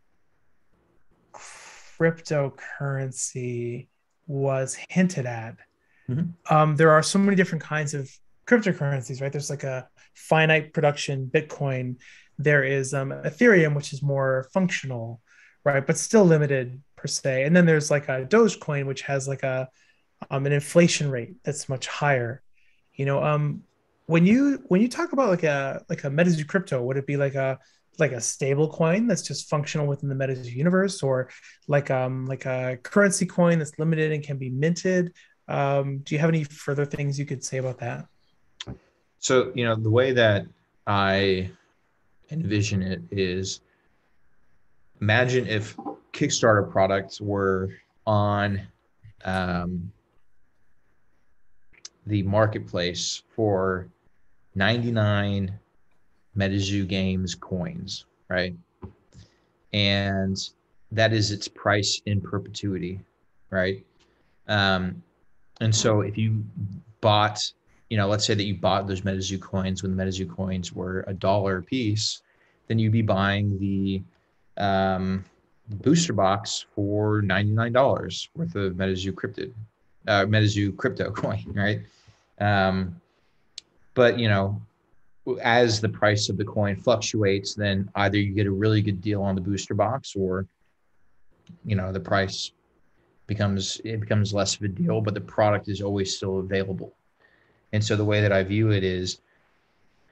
cryptocurrency was hinted at. Mm-hmm. Um, there are so many different kinds of cryptocurrencies, right? There's like a finite production Bitcoin. There is um, Ethereum, which is more functional, right, but still limited per se. And then there's like a Dogecoin, which has like a um, an inflation rate that's much higher. You know, um, when you when you talk about like a like a MetaZoo crypto, would it be like a like a stable coin that's just functional within the MetaZoo universe, or like um like a currency coin that's limited and can be minted. Um, do you have any further things you could say about that? So you know the way that I envision it is imagine if Kickstarter products were on um, the marketplace for 99 MetaZoo Games coins, right? And that is its price in perpetuity, right? Um, and so if you bought, you know, let's say that you bought those MetaZoo coins when the MetaZoo coins were a dollar a piece, then you'd be buying the um, booster box for $99 worth of MetaZoo cryptid, uh, MetaZoo crypto coin, right? Um, but, you know, as the price of the coin fluctuates, then either you get a really good deal on the booster box or you know the price becomes it becomes less of a deal, but the product is always still available. And so the way that I view it is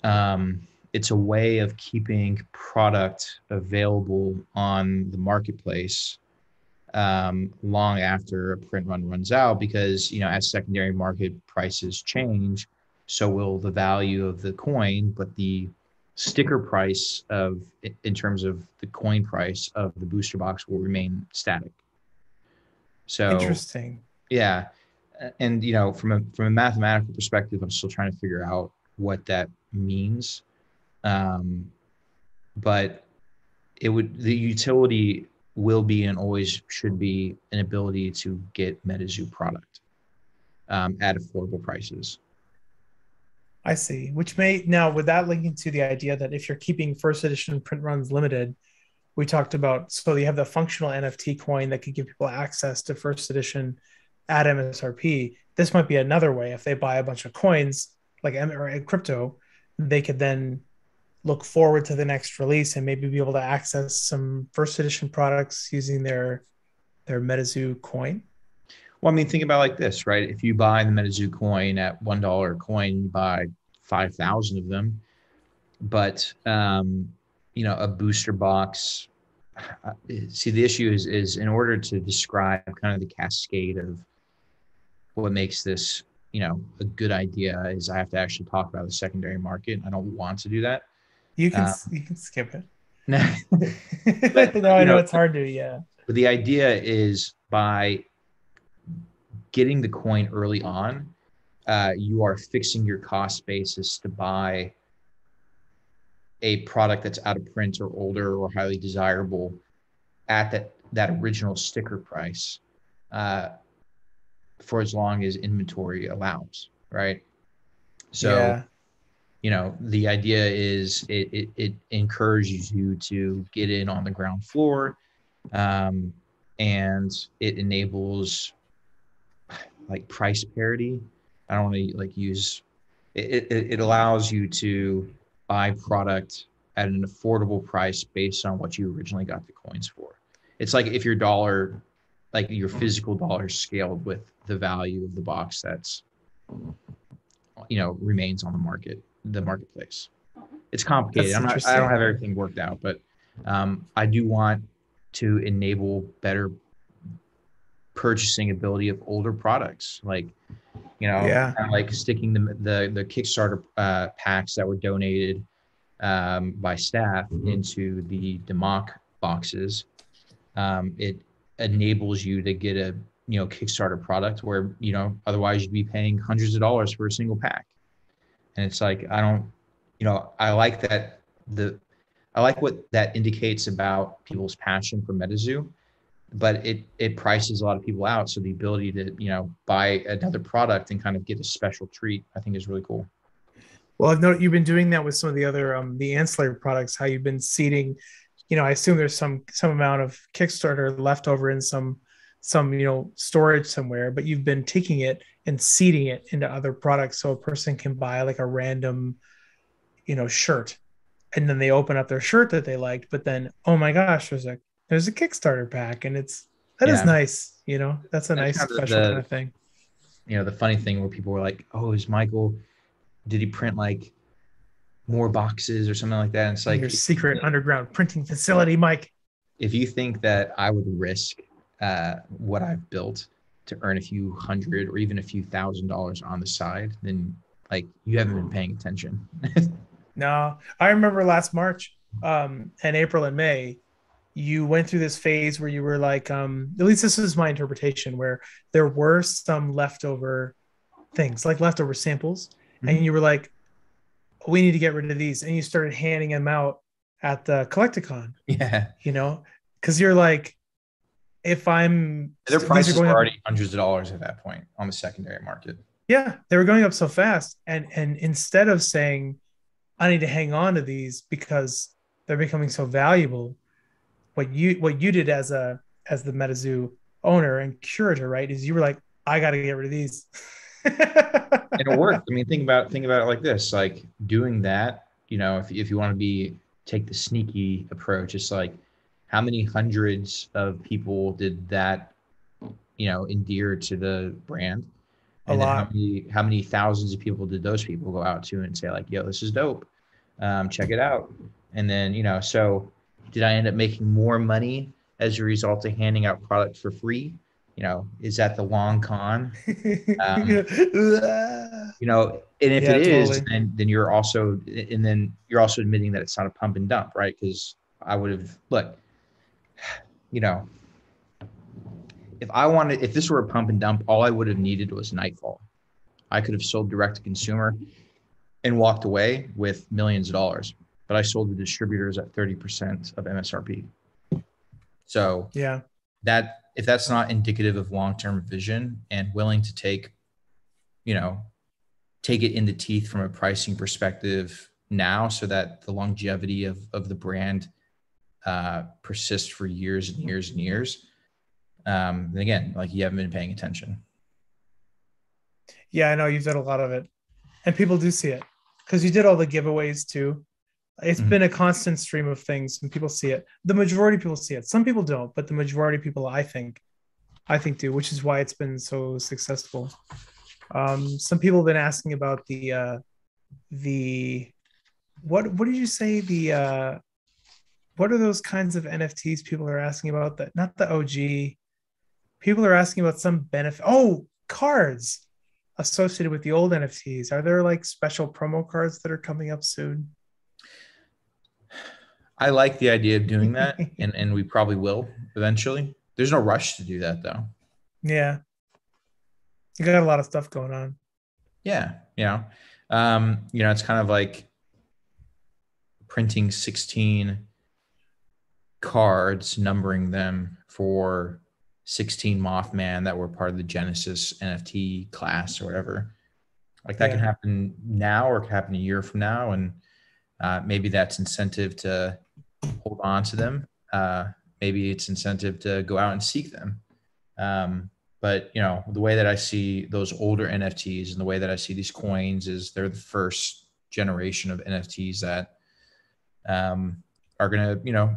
um, it's a way of keeping product available on the marketplace um, long after a print run runs out because you know as secondary market prices change so will the value of the coin, but the sticker price of in terms of the coin price of the booster box will remain static. So interesting. Yeah. And you know, from a from a mathematical perspective, I'm still trying to figure out what that means. Um, but it would the utility will be and always should be an ability to get MetaZoo product um, at affordable prices. I see. Which may now with that linking to the idea that if you're keeping first edition print runs limited, we talked about so you have the functional NFT coin that could give people access to first edition at MSRP. This might be another way if they buy a bunch of coins like M or crypto, they could then look forward to the next release and maybe be able to access some first edition products using their their MetaZoo coin. Well, I mean, think about like this, right? If you buy the MetaZoo coin at one dollar coin, you buy five thousand of them. But um, you know, a booster box. See, the issue is is in order to describe kind of the cascade of what makes this, you know, a good idea is I have to actually talk about the secondary market. I don't want to do that. You can uh, you can skip it. but, no, I know, know it's hard to. Yeah. But the idea is by getting the coin early on, uh, you are fixing your cost basis to buy a product that's out of print or older or highly desirable at that that original sticker price uh, for as long as inventory allows, right? So, yeah. You know, the idea is it, it, it encourages you to get in on the ground floor, um, and it enables like price parity. I don't want to like use it, it, it allows you to buy product at an affordable price based on what you originally got the coins for. It's like if your dollar, like your physical dollar scaled with the value of the box that's you know, remains on the market, the marketplace. It's complicated. I'm not, I don't have everything worked out, but um, I do want to enable better purchasing ability of older products, like you know, yeah. kind of like sticking the the, the Kickstarter uh, packs that were donated um, by staff into the Democ boxes. Um, it enables you to get a you know Kickstarter product where you know otherwise you'd be paying hundreds of dollars for a single pack, and it's like I don't, you know, I like that the I like what that indicates about people's passion for MetaZoo, but it it prices a lot of people out. So the ability to you know buy another product and kind of get a special treat, I think is really cool. Well, I've noticed you've been doing that with some of the other um, the ancillary products. How you've been seeding, you know, I assume there's some some amount of Kickstarter left over in some some you know storage somewhere, but you've been taking it and seeding it into other products so a person can buy like a random, you know, shirt, and then they open up their shirt that they liked, but then oh my gosh, there's a there's a Kickstarter pack, and it's that yeah. is nice. You know, that's a that's nice special the, kind of thing. You know, the funny thing where people were like, "Oh, is Michael? Did he print like more boxes or something like that?" And it's like your secret underground printing facility, Mike. If you think that I would risk uh, what I've built to earn a few hundred or even a few thousand dollars on the side, then like you haven't been paying attention. no, I remember last March um, and April and May, you went through this phase where you were like, um, at least this is my interpretation, where there were some leftover things, like leftover samples, mm-hmm. and you were like, we need to get rid of these, and you started handing them out at the Collect-A-Con. Yeah, you know, because you're like, if I'm their prices were already up, hundreds of dollars at that point on the secondary market. Yeah, they were going up so fast, and and instead of saying, I need to hang on to these because they're becoming so valuable what you what you did as a as the MetaZoo owner and curator, right? Is you were like, I got to get rid of these. and it worked. I mean, think about think about it like this: like doing that. You know, if if you want to be take the sneaky approach, it's like how many hundreds of people did that, you know, endear to the brand? And a lot. How many, how many thousands of people did those people go out to and say like, "Yo, this is dope. Um, check it out." And then you know, so did I end up making more money as a result of handing out product for free? You know, is that the long con? Um, you know, and if yeah, it is, totally. then then you're also and then you're also admitting that it's not a pump and dump, right? Because I would have look, you know, if I wanted, if this were a pump and dump, all I would have needed was Nightfall. I could have sold direct to consumer and walked away with millions of dollars but I sold the distributors at 30% of MSRP. So yeah, that if that's not indicative of long-term vision and willing to take, you know, take it in the teeth from a pricing perspective now so that the longevity of, of the brand uh, persists for years and years and years. Um, and again, like you haven't been paying attention. Yeah, I know you've done a lot of it and people do see it because you did all the giveaways too. It's mm-hmm. been a constant stream of things and people see it. The majority of people see it. Some people don't, but the majority of people I think I think do, which is why it's been so successful. Um, some people have been asking about the uh, the what what did you say the uh, what are those kinds of NFTs people are asking about that not the OG people are asking about some benefit oh cards associated with the old NFTs are there like special promo cards that are coming up soon I like the idea of doing that, and and we probably will eventually. There's no rush to do that though. Yeah, you got a lot of stuff going on. Yeah, you know, um, you know, it's kind of like printing 16 cards, numbering them for 16 Mothman that were part of the Genesis NFT class or whatever. Like that yeah. can happen now or can happen a year from now, and uh, maybe that's incentive to hold on to them. Uh, maybe it's incentive to go out and seek them. Um, but you know, the way that I see those older NFTs and the way that I see these coins is they're the first generation of NFTs that um, are going to, you know,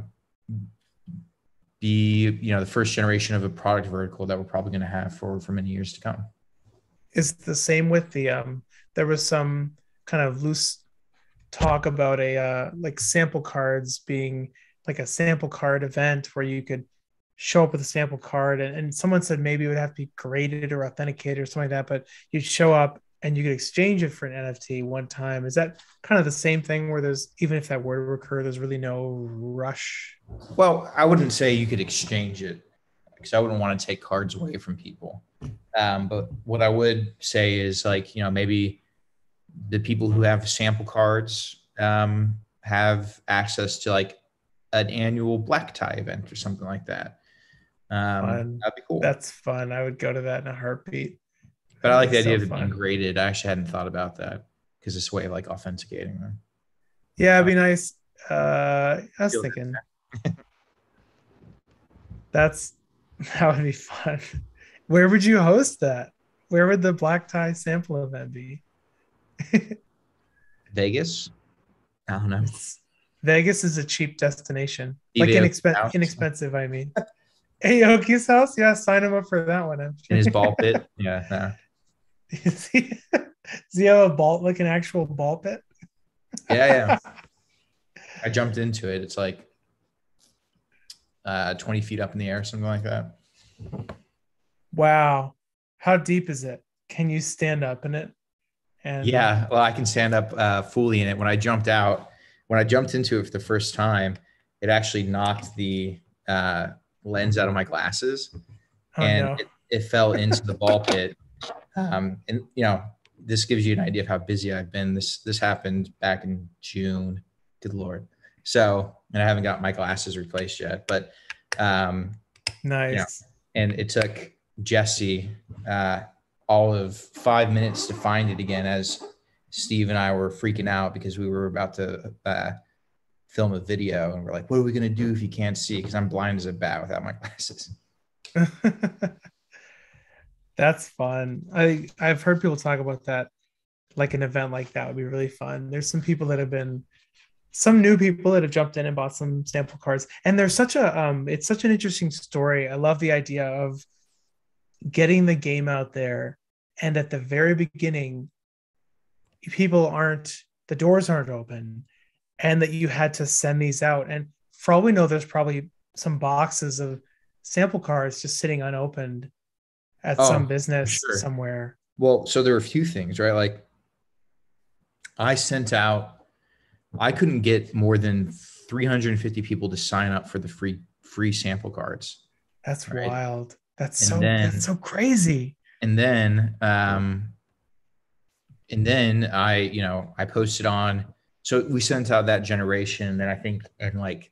be you know the first generation of a product vertical that we're probably going to have for for many years to come. is the same with the um there was some kind of loose talk about a uh like sample cards being like a sample card event where you could show up with a sample card and, and someone said maybe it would have to be graded or authenticated or something like that but you'd show up and you could exchange it for an nft one time is that kind of the same thing where there's even if that were to recur there's really no rush well i wouldn't say you could exchange it because i wouldn't want to take cards away from people um, but what i would say is like you know maybe the people who have sample cards um, have access to like an annual black tie event or something like that um, that'd be cool. That's fun. I would go to that in a heartbeat. But I like the idea so of being graded. I actually hadn't thought about that because it's a way of like authenticating them. Yeah, it'd be nice. Uh, I was thinking that's that would be fun. Where would you host that? Where would the black tie sample event be? Vegas. I don't know. Vegas is a cheap destination, like inexpensive. Inexpensive, I mean. Hey, Aoki's house? Yeah, sign him up for that one. In his ball pit? Yeah. Does, he, does he have a ball, like an actual ball pit? Yeah, yeah. I jumped into it. It's like uh, 20 feet up in the air, something like that. Wow. How deep is it? Can you stand up in it? And yeah, well, I can stand up uh, fully in it. When I jumped out, when I jumped into it for the first time, it actually knocked the uh, lens out of my glasses, oh, and no. it, it, fell into the ball pit. Um, and you know, this gives you an idea of how busy I've been. This this happened back in June. Good lord. So, and I haven't got my glasses replaced yet, but um, nice. You know, and it took Jesse uh, all of five minutes to find it again as Steve and I were freaking out because we were about to uh, film a video and we're like, what are we going to do if you can't see? Because I'm blind as a bat without my glasses. That's fun. I I've heard people talk about that, like an event like that would be really fun. There's some people that have been, some new people that have jumped in and bought some sample cards, and there's such a um, it's such an interesting story. I love the idea of getting the game out there, and at the very beginning, people aren't the doors aren't open and that you had to send these out. And for all we know, there's probably some boxes of sample cards just sitting unopened at oh, some business sure. somewhere. Well, so there are a few things, right? Like I sent out, I couldn't get more than 350 people to sign up for the free free sample cards. That's right? wild. That's and so then, that's so crazy. And then um and then I, you know, I posted on so we sent out that generation and i think in like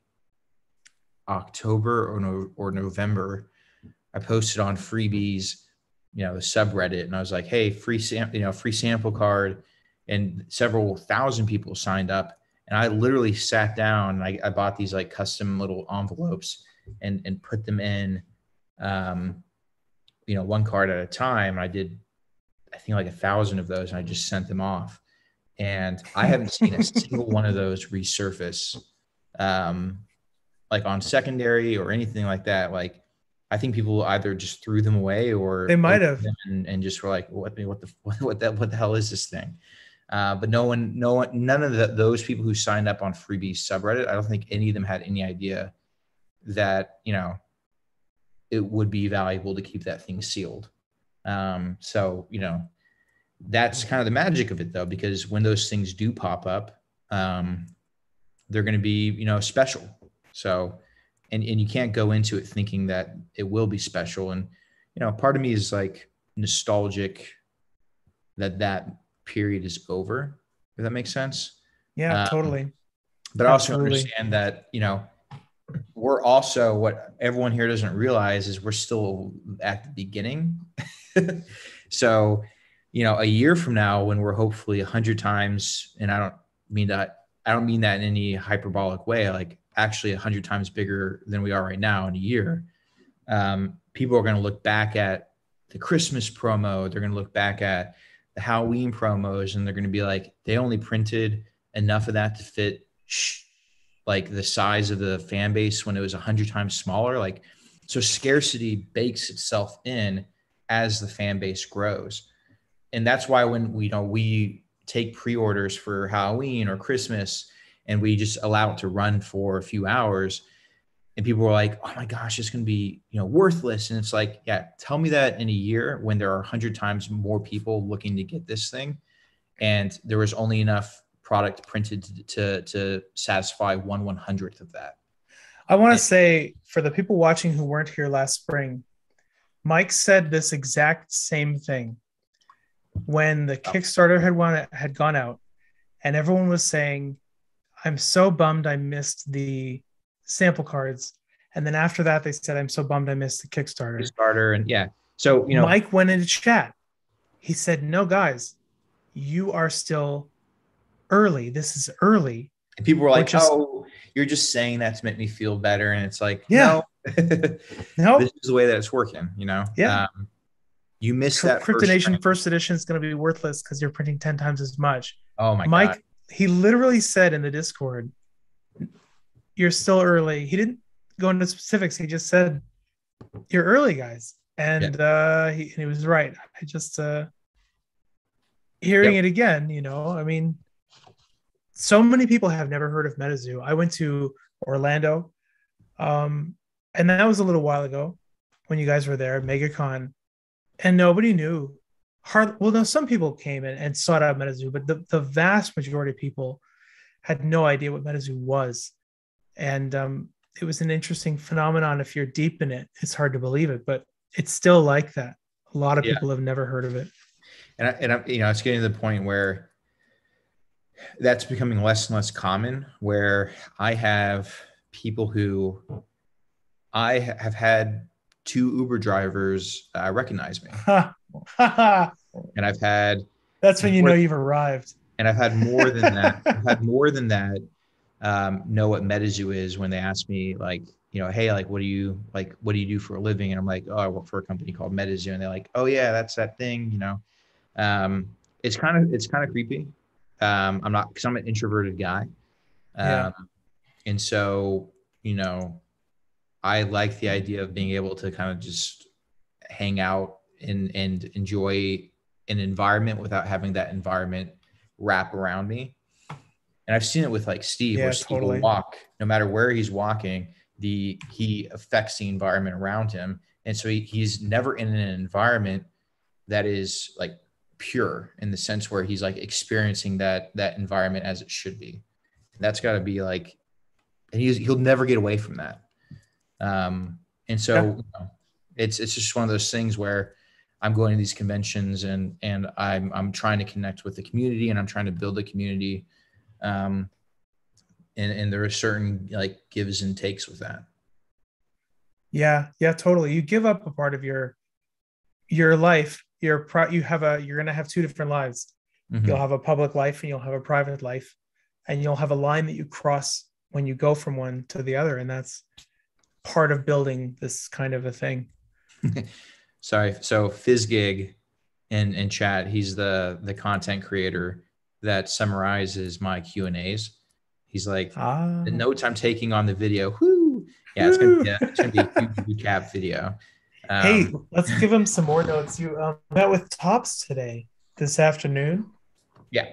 october or, no, or november i posted on freebies you know the subreddit and i was like hey free sam you know free sample card and several thousand people signed up and i literally sat down I, I bought these like custom little envelopes and and put them in um you know one card at a time i did i think like a thousand of those and i just sent them off and I haven't seen a single one of those resurface, um, like on secondary or anything like that. Like, I think people either just threw them away or they might have and, and, just were like, "What? What the? What that? What the hell is this thing?" Uh, but no one, no one, none of the, those people who signed up on Freebies subreddit, I don't think any of them had any idea that you know it would be valuable to keep that thing sealed. Um, so you know, that's kind of the magic of it though because when those things do pop up um, they're going to be you know special so and, and you can't go into it thinking that it will be special. And you know part of me is like nostalgic that that period is over if that makes sense. Yeah um, totally. but i also understand that you know we're also what everyone here doesn't realize is we're still at the beginning. So you know, a year from now, when we're hopefully a hundred times, and I don't mean that, I don't mean that in any hyperbolic way, like actually a hundred times bigger than we are right now in a year. Um, people are going to look back at the Christmas promo. They're going to look back at the Halloween promos, and they're going to be like, they only printed enough of that to fit like the size of the fan base when it was a hundred times smaller. Like, so scarcity bakes itself in as the fan base grows. and that's why when we you know we take pre-orders for Halloween or Christmas and we just allow it to run for a few hours. And people were like oh my gosh it's going to be you know worthless. And it's like yeah tell me that in a year when there are 100 times more people looking to get this thing. And there was only enough product printed to to, to satisfy one one hundredth of that. I want to say for the people watching who weren't here last spring mike said this exact same thing. When the oh. kickstarter had won, had gone out and everyone was saying i'm so bummed i missed the sample cards. And then after that, they said, I'm so bummed I missed the Kickstarter. Kickstarter. And yeah. So, you know, Mike went into chat. He said, No, guys, you are still early. This is early. And people were like, just, Oh, you're just saying that to make me feel better. And it's like, Yeah. No, no. this is the way that it's working, you know? Yeah. Um, you missed that. Cryptid Nation first, first edition is going to be worthless because you're printing 10 times as much. Oh my Mike, God. He literally said in the Discord, you're still early. He didn't go into specifics. He just said, you're early, guys. And yeah. uh, he, he was right. I just, uh, hearing yep. it again, you know, I mean, so many people have never heard of MetaZoo. I went to Orlando, um, and that was a little while ago when you guys were there, MegaCon, and nobody knew. Hard, well, no, some people came in and sought out MetaZoo, but the, the vast majority of people had no idea what MetaZoo was and um, it was an interesting phenomenon. If you're deep in it, it's hard to believe it, but it's still like that. A lot of yeah. people have never heard of it. And I, and I, you know, it's getting to the point where that's becoming less and less common. Where I have people who I have had two Uber drivers uh, recognize me, and I've had. That's when you know you've arrived. And I've had more than that. I've had more than that um, know what MetaZoo is when they ask me like, you know, hey, like, what do you like? What do you do for a living? And I'm like, oh, I work for a company called MetaZoo, and they're like, oh yeah, that's that thing, you know. Um, it's kind of it's kind of creepy. Um, I'm not because I'm an introverted guy, um, yeah. and so you know, I like the idea of being able to kind of just hang out and and enjoy an environment without having that environment wrap around me and I've seen it with like Steve, yeah, where Steve totally. will walk no matter where he's walking, the he affects the environment around him, and so he, he's never in an environment that is like pure in the sense where he's like experiencing that that environment as it should be. And that's got to be like, and he's he'll never get away from that. Um, and so yeah. you know, it's it's just one of those things where I'm going to these conventions and and I'm I'm trying to connect with the community and I'm trying to build a community um, and and there are certain like gives and takes with that. Yeah, yeah, totally. You give up a part of your your life. Your pro- you have a you're gonna have two different lives. Mm-hmm. You'll have a public life and you'll have a private life, and you'll have a line that you cross when you go from one to the other, and that's part of building this kind of a thing. Sorry, so Fizzgig in in chat, he's the the content creator that summarizes my Q and A's. He's like, ah. the notes I'm taking on the video. Whoo! Yeah, it's gonna be a, it's gonna be a huge recap video. Um, hey, let's give him some more notes. You um, met with Topps today, this afternoon. Yeah.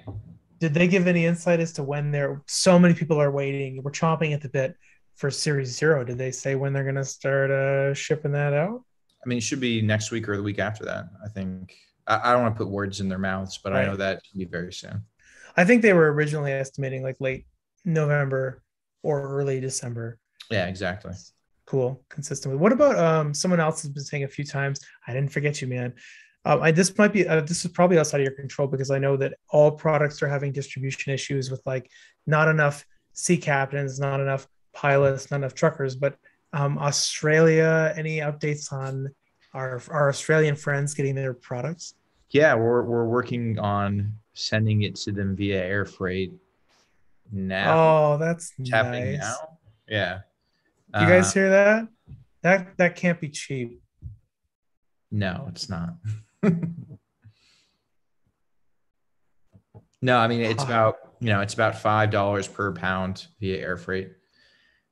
Did they give any insight as to when there? So many people are waiting. We're chomping at the bit for Series Zero. Did they say when they're going to start uh, shipping that out? I mean, it should be next week or the week after that. I think. I, I don't want to put words in their mouths, but right. I know that should be very soon. I think they were originally estimating like late November or early December. Yeah, exactly. Cool, consistent with. What about um someone else has been saying a few times? I didn't forget you, man. Um, I this might be uh, this is probably outside of your control because I know that all products are having distribution issues with like not enough sea captains, not enough pilots, not enough truckers. But um, Australia, any updates on our our Australian friends getting their products? Yeah, we're we're working on sending it to them via air freight now. Oh, that's nice. now. Yeah. You guys uh, hear that? That that can't be cheap. No, it's not. no, I mean it's about you know it's about five dollars per pound via air freight.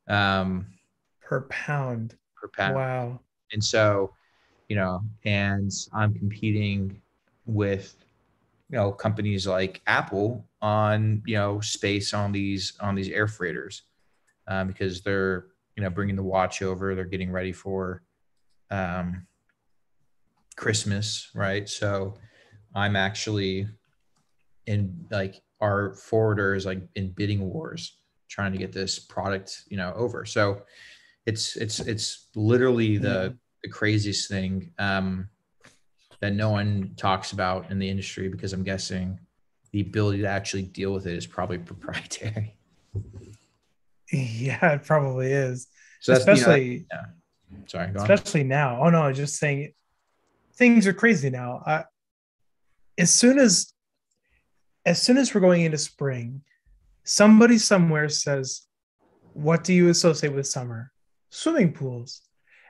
Um, per pound. Per pound. Wow. And so, you know, and I'm competing with you know companies like Apple on you know space on these on these air freighters um, because they're you know bringing the watch over. They're getting ready for um, Christmas, right? So I'm actually in like our forwarders like in bidding wars trying to get this product you know over so it's it's it's literally the the craziest thing um that no one talks about in the industry because i'm guessing the ability to actually deal with it is probably proprietary. Yeah it probably is. So especially you know, yeah. sorry especially now. Oh no just saying things are crazy now. I, as soon as as soon as we're going into spring, somebody somewhere says, What do you associate with summer? Swimming pools.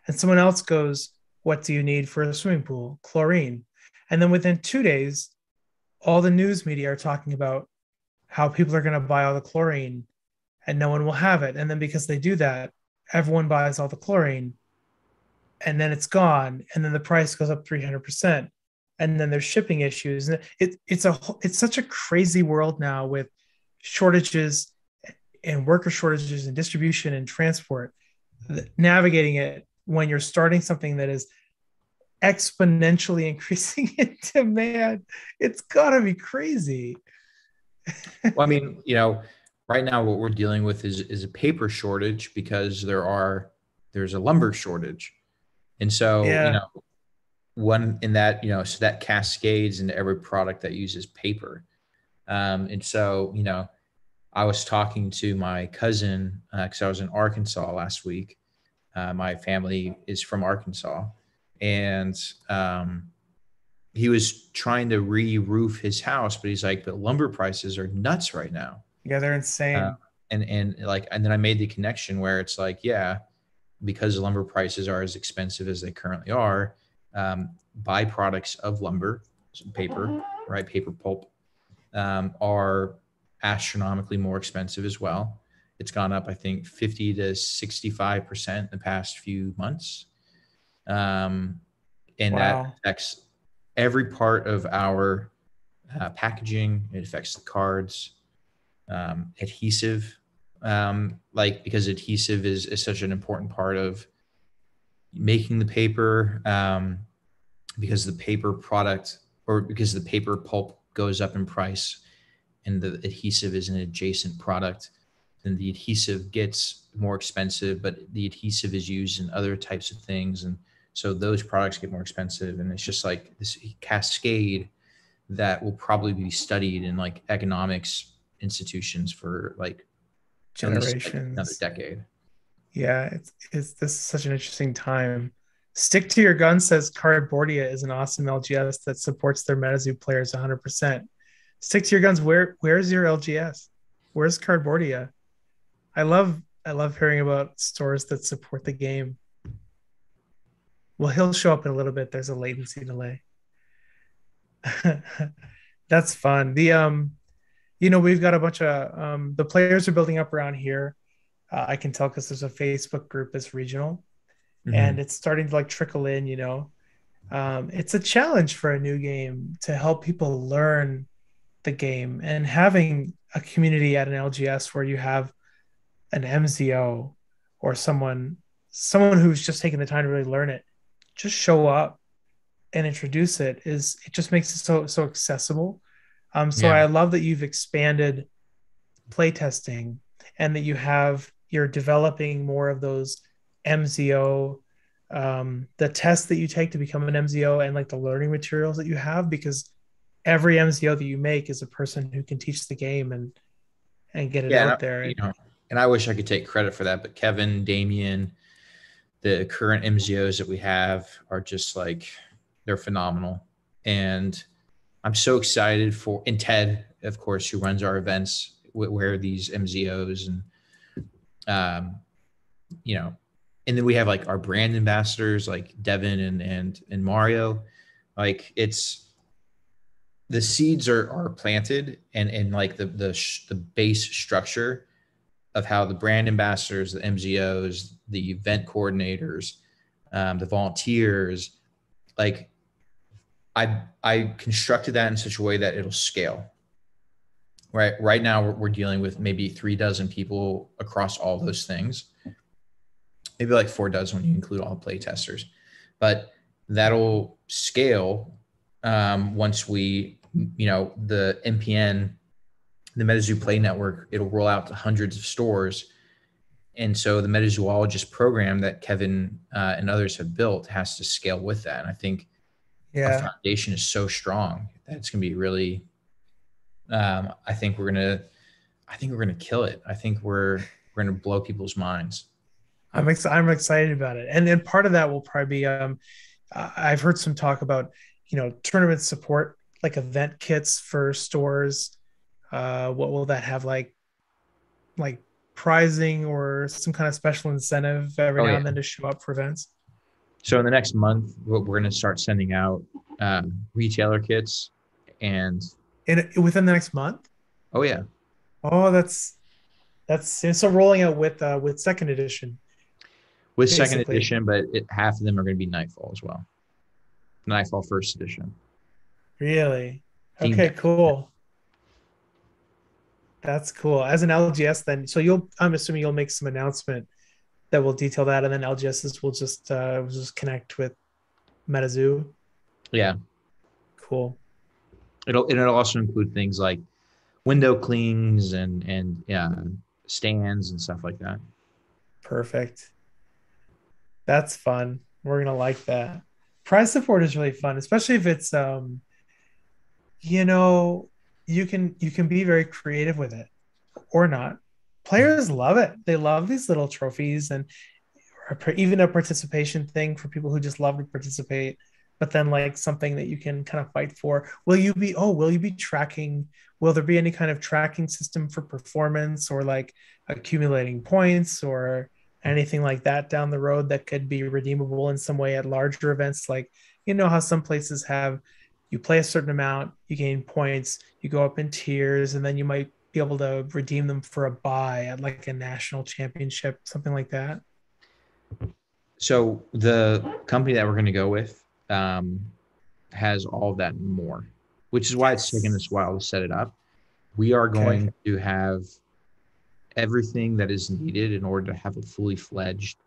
And someone else goes, What do you need for a swimming pool? Chlorine. And then within two days, all the news media are talking about how people are going to buy all the chlorine and no one will have it. And then because they do that, everyone buys all the chlorine and then it's gone. And then the price goes up 300% and then there's shipping issues and it, it's a it's such a crazy world now with shortages and worker shortages and distribution and transport navigating it when you're starting something that is exponentially increasing in demand it's got to be crazy. Well i mean you know right now what we're dealing with is is a paper shortage because there are there's a lumber shortage. And so yeah. you know one in that you know so that cascades into every product that uses paper. Um, and so you know i was talking to my cousin because uh, i was in arkansas last week. Uh, my family is from arkansas. And um, he was trying to re-roof his house but he's like but lumber prices are nuts right now. Yeah they're insane. Uh, and and like and then i made the connection where it's like yeah because lumber prices are as expensive as they currently are um, byproducts of lumber, paper, right? Paper pulp um, are astronomically more expensive as well. It's gone up, I think, 50 to 65% in the past few months. Um, and wow. that affects every part of our uh, packaging. It affects the cards, um, adhesive, um, like because adhesive is, is such an important part of making the paper um, because the paper product or because the paper pulp goes up in price and the adhesive is an adjacent product then the adhesive gets more expensive but the adhesive is used in other types of things and so those products get more expensive and it's just like this cascade that will probably be studied in like economics institutions for like generations another decade yeah, it's, it's this is such an interesting time. Stick to your gun says Cardboardia is an awesome LGS that supports their MetaZoo players 100%. Stick to your guns. Where where's your LGS? Where's Cardboardia? I love I love hearing about stores that support the game. Well, he'll show up in a little bit. There's a latency delay. That's fun. The um, you know, we've got a bunch of um, the players are building up around here. Uh, I can tell because there's a Facebook group that's regional, mm-hmm. and it's starting to like trickle in. You know, um, it's a challenge for a new game to help people learn the game, and having a community at an LGS where you have an MZO or someone someone who's just taking the time to really learn it, just show up and introduce it is it just makes it so so accessible. Um, so yeah. I love that you've expanded playtesting and that you have you're developing more of those MZO, um, the tests that you take to become an MZO, and like the learning materials that you have, because every MZO that you make is a person who can teach the game and and get it yeah, out there. You know, and I wish I could take credit for that, but Kevin, Damien, the current MZOs that we have are just like they're phenomenal, and I'm so excited for and Ted, of course, who runs our events, where these MZOs and um, you know, and then we have like our brand ambassadors like Devin and and and Mario. Like it's the seeds are are planted and and like the the the base structure of how the brand ambassadors, the MZOs, the event coordinators, um, the volunteers, like I I constructed that in such a way that it'll scale. Right right now we're, we're dealing with maybe three dozen people across all those things. Maybe like four dozen when you include all play testers, but that'll scale um, once we you know the MPN, the MetaZoo Play Network, it'll roll out to hundreds of stores. And so the metazoologist program that Kevin uh, and others have built has to scale with that. And I think yeah. our foundation is so strong that it's going to be really. Um, I think we're gonna, I think we're gonna kill it. I think we're we're gonna blow people's minds. I'm ex- I'm excited about it, and then part of that will probably be. Um, I've heard some talk about you know tournament support, like event kits for stores. Uh, what will that have like, like prizing or some kind of special incentive every oh, now yeah. and then to show up for events? So in the next month, we're going to start sending out um, retailer kits and in within the next month. Oh yeah. Oh, that's that's so rolling out with uh, with second edition. With basically. second edition, but it, half of them are going to be Nightfall as well. Nightfall first edition. Really? Okay, cool. That's cool. As an LGS, then, so you'll, I'm assuming you'll make some announcement that will detail that, and then LGSs will just uh, will just connect with MetaZoo. Yeah. Cool. It'll and it'll also include things like window clings and and yeah stands and stuff like that. Perfect. That's fun. We're gonna like that. Prize support is really fun, especially if it's um, you know, you can you can be very creative with it or not players love it. They love these little trophies and even a participation thing for people who just love to participate. But then, like something that you can kind of fight for. Will you be? Oh, will you be tracking? Will there be any kind of tracking system for performance or like accumulating points or anything like that down the road that could be redeemable in some way at larger events? Like you know how some places have you play a certain amount, you gain points, you go up in tiers, and then you might be able to redeem them for a buy at like a national championship, something like that? So the company that we're going to go with um, has all that and more, which is why it's taken us a while to set it up. We are going okay. to have everything that is needed in order to have a fully fledged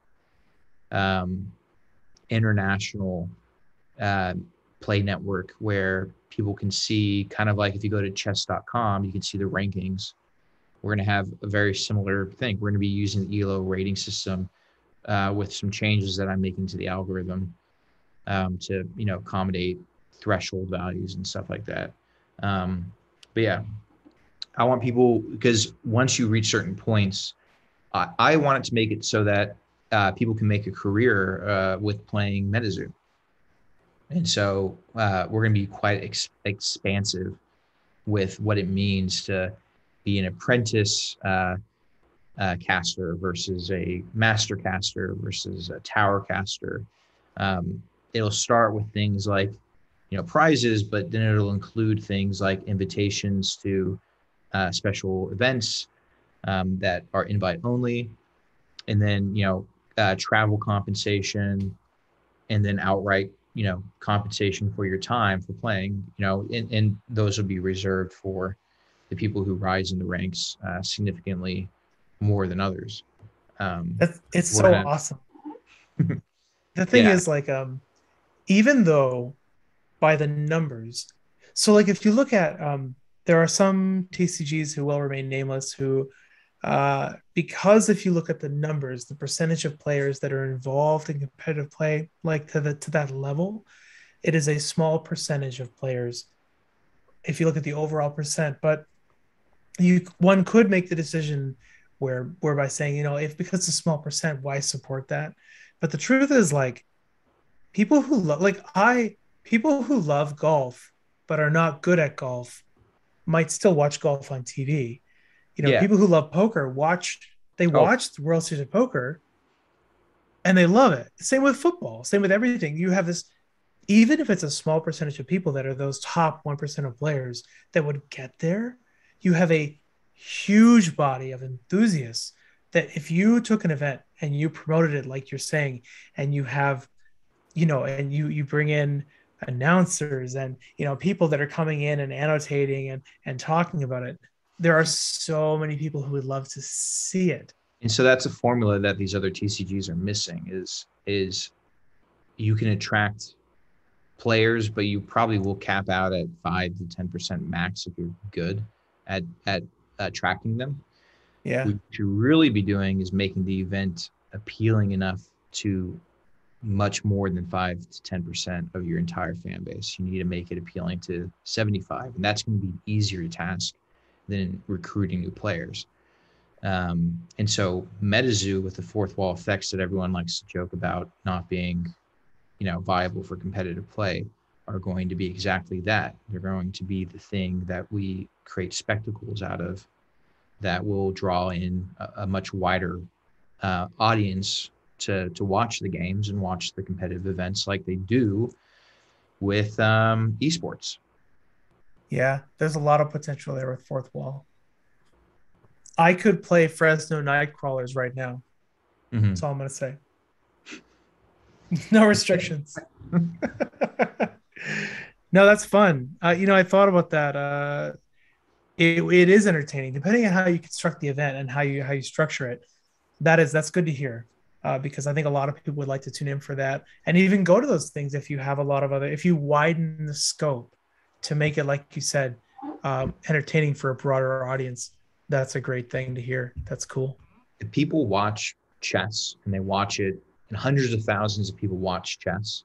um, international uh, play network where people can see kind of like if you go to chess.com, you can see the rankings. We're going to have a very similar thing. We're going to be using the ELO rating system uh, with some changes that I'm making to the algorithm um, to, you know, accommodate threshold values and stuff like that. Um, but yeah, I want people because once you reach certain points, I, I wanted to make it so that uh, people can make a career uh, with playing MetaZoo. And so uh, we're going to be quite ex- expansive with what it means to be an apprentice uh, uh, caster versus a master caster versus a tower caster. Um, it'll start with things like, you know, prizes, but then it'll include things like invitations to uh, special events um, that are invite only, and then you know, uh, travel compensation, and then outright you know compensation for your time for playing you know and, and those will be reserved for the people who rise in the ranks uh, significantly more than others um it's, it's so awesome the thing yeah. is like um even though by the numbers so like if you look at um there are some tcgs who will remain nameless who uh, because if you look at the numbers, the percentage of players that are involved in competitive play, like to the to that level, it is a small percentage of players. If you look at the overall percent, but you one could make the decision where whereby saying, you know, if because it's a small percent, why support that? But the truth is, like, people who love, like I, people who love golf but are not good at golf, might still watch golf on TV you know, yeah. people who love poker watch they oh. watch the World Series of Poker and they love it. Same with football, same with everything. You have this even if it's a small percentage of people that are those top 1% of players that would get there, you have a huge body of enthusiasts that if you took an event and you promoted it like you're saying and you have you know and you you bring in announcers and you know people that are coming in and annotating and and talking about it there are so many people who would love to see it. And so that's a formula that these other tcgs are missing is is you can attract players but you probably will cap out at 5 to 10% max if you're good at at attracting them. Yeah. What you really be doing is making the event appealing enough to much more than 5 to 10% of your entire fan base. You need to make it appealing to 75 and that's going to be an easier task than recruiting new players um, and so MetaZoo with the fourth wall effects that everyone likes to joke about not being you know viable for competitive play are going to be exactly that they're going to be the thing that we create spectacles out of that will draw in a, a much wider uh, audience to to watch the games and watch the competitive events like they do with um, esports. Yeah, there's a lot of potential there with fourth wall. I could play Fresno Nightcrawlers right now. Mm-hmm. That's all I'm gonna say. no restrictions. no, that's fun. Uh, you know, I thought about that. Uh, it, it is entertaining, depending on how you construct the event and how you how you structure it. That is that's good to hear. Uh, because I think a lot of people would like to tune in for that and even go to those things if you have a lot of other if you widen the scope to make it like you said um, entertaining for a broader audience that's a great thing to hear. That's cool. If people watch chess and they watch it and hundreds of thousands of people watch chess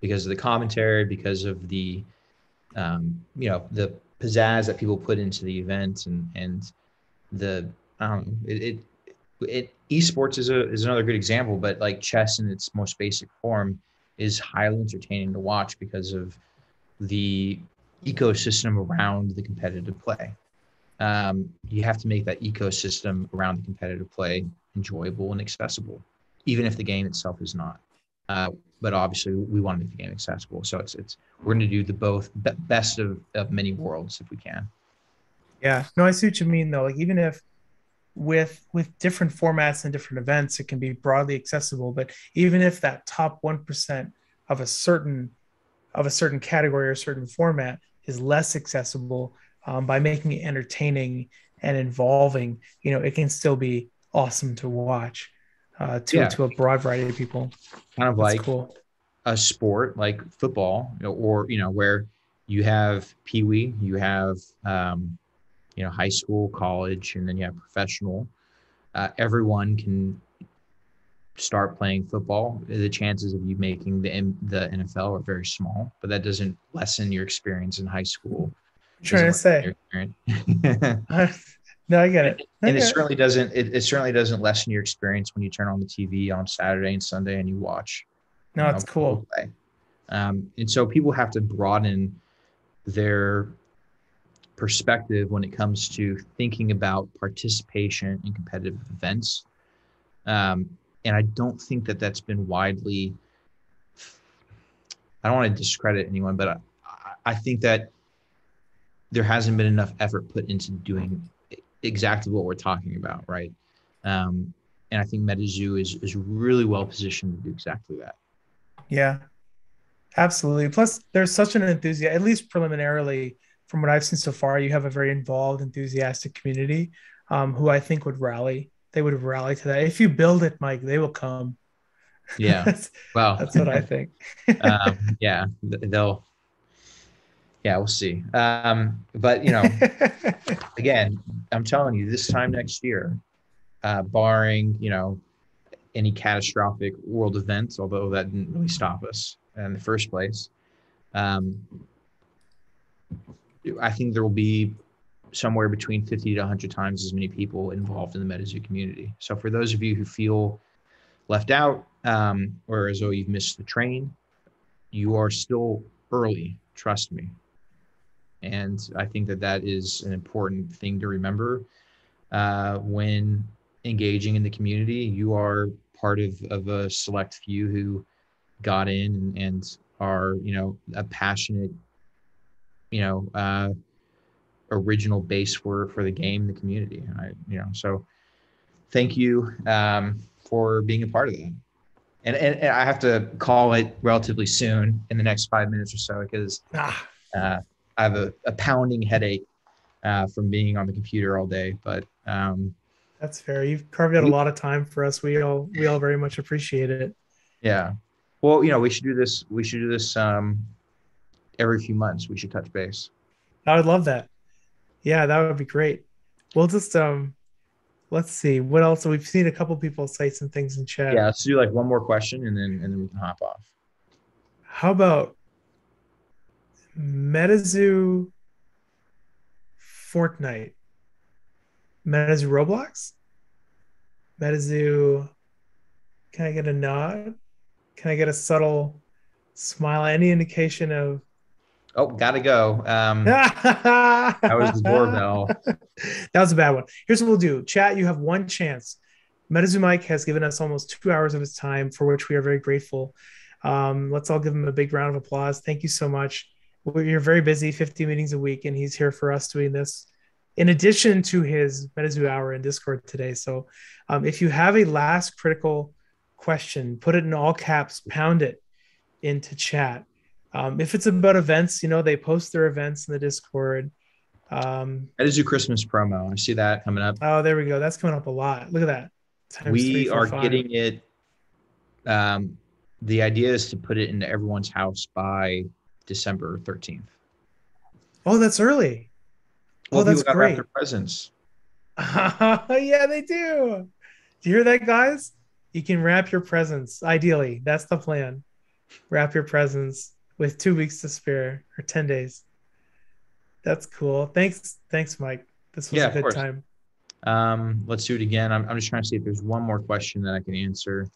because of the commentary, because of the um, you know the pizzazz that people put into the event, and and the I it, it, it esports is a is another good example, but like chess in its most basic form is highly entertaining to watch because of the ecosystem around the competitive play. Um, you have to make that ecosystem around the competitive play enjoyable and accessible even if the game itself is not. Uh, but obviously, we want to make the game accessible. So it's it's we're going to do the both best of, of many worlds if we can. Yeah, no, I see what you mean though. Like even if with with different formats and different events, it can be broadly accessible. But even if that top one percent of a certain of a certain category or certain format is less accessible, um, by making it entertaining and involving, you know, it can still be awesome to watch uh, to yeah. to a broad variety of people. Kind of That's like cool. a sport like football, or you know, where you have pee wee, you have um, you know high school, college, and then you have professional. Uh, everyone can start playing football. The chances of you making the the NFL are very small, but that doesn't lessen your experience in high school. I'm trying to say. No, I get it. I and get it certainly it. doesn't. It, it, certainly doesn't lessen your experience when you turn on the TV on Saturday and Sunday and you watch. No, it's cool. Um, and so people have to broaden their perspective when it comes to thinking about participation in competitive events. Um, and I don't think that that's been widely. I don't want to discredit anyone, but I, I think that there hasn't been enough effort put into doing exactly what we're talking about, right? Um, and I think MetaZoo is is really well positioned to do exactly that. Yeah, absolutely. Plus, there's such an enthusiasm, at least preliminarily, from what I've seen so far. You have a very involved, enthusiastic community um, who I think would rally. They would rally to that. If you build it, Mike, they will come. Yeah. that's, well, that's what I think. um, yeah, they'll yeah, we'll see. Um, but you know, again, I'm telling you, this time next year, uh, barring you know any catastrophic world events, although that didn't really stop us in the first place, um, I think there will be somewhere between 50 to 100 times as many people involved in the MetaZoo community. So for those of you who feel left out um, or as though you've missed the train, you are still early. Trust me. And I think that that is an important thing to remember uh, when engaging in the community. You are part of, of a select few who got in and, are, you know, a passionate, you know, uh, original base for for the game, the community. and I, you know, so thank you um, for being a part of that. and, and, and I have to call it relatively soon in the next five minutes or so because ah. uh, I have a, a pounding headache uh, from being on the computer all day. But um, that's fair. You've carved out a lot of time for us. We all we all very much appreciate it. Yeah. Well, you know, we should do this. We should do this um, every few months. We should touch base. I would love that. Yeah, that would be great. We'll just um, let's see what else. We've seen a couple people say some things in chat. Yeah, let's do like one more question and then and then we can hop off. How about MetaZoo Fortnite? MetaZoo Roblox? MetaZoo. Can I get a nod? Can I get a subtle smile? Any indication of Oh, gotta go. Um, that was the doorbell. that was a bad one. Here's what we'll do. Chat, you have one chance. MetaZoo Mike has given us almost two hours of his time, for which we are very grateful. Um, let's all give him a big round of applause. Thank you so much. You're very busy, 50 meetings a week, and he's here for us doing this in addition to his MetaZoo hour in Discord today. So um, if you have a last critical question, put it in all caps, pound it into chat um, if it's about events, you know, they post their events in the Discord. Um, that is your Christmas promo. I see that coming up. Oh, there we go. That's coming up a lot. Look at that. Times we three, four, are five. getting it. Um, the idea is to put it into everyone's house by December 13th. Oh, that's early. Well, oh, that's great. Their presents. yeah, they do. Do you hear that, guys? You can wrap your presents. Ideally, that's the plan. Wrap your presents with two weeks to spare or 10 days. That's cool. Thanks. Thanks, Mike. This was yeah, a good time. Um, let's do it again. I'm, I'm just trying to see if there's one more question that I can answer.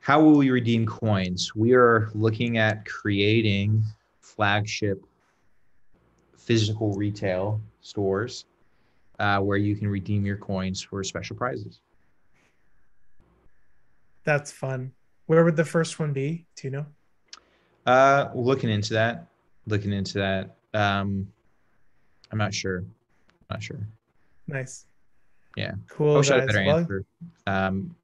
How will we redeem coins? We are looking at creating flagship physical retail stores uh, where you can redeem your coins for special prizes. That's fun. Where would the first one be? Do you know? Uh, looking into that, looking into that. Um, I'm not sure. I'm not sure. Nice. Yeah. Cool. I wish I had a better well, answer. Um,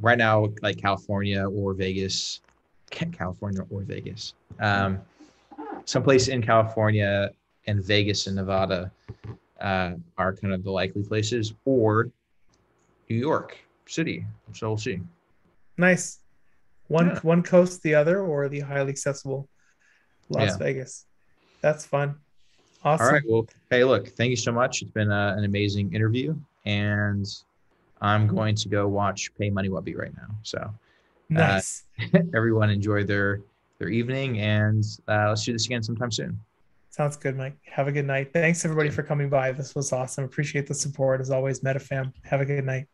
right now, like California or Vegas, California or Vegas, um, someplace in California and Vegas and Nevada uh, are kind of the likely places, or New York City. So we'll see. Nice one yeah. one coast the other or the highly accessible las yeah. vegas. That's fun. Awesome all right. Well hey look thank you so much. It's been uh, an amazing interview and i'm going to go watch PaymoneyWubby right now. So uh, nice. uh, everyone enjoy their their evening and uh, let's do this again sometime soon. Sounds good mike. Have a good night. Thanks everybody for coming by. This was awesome. Appreciate the support as always metafam have a good night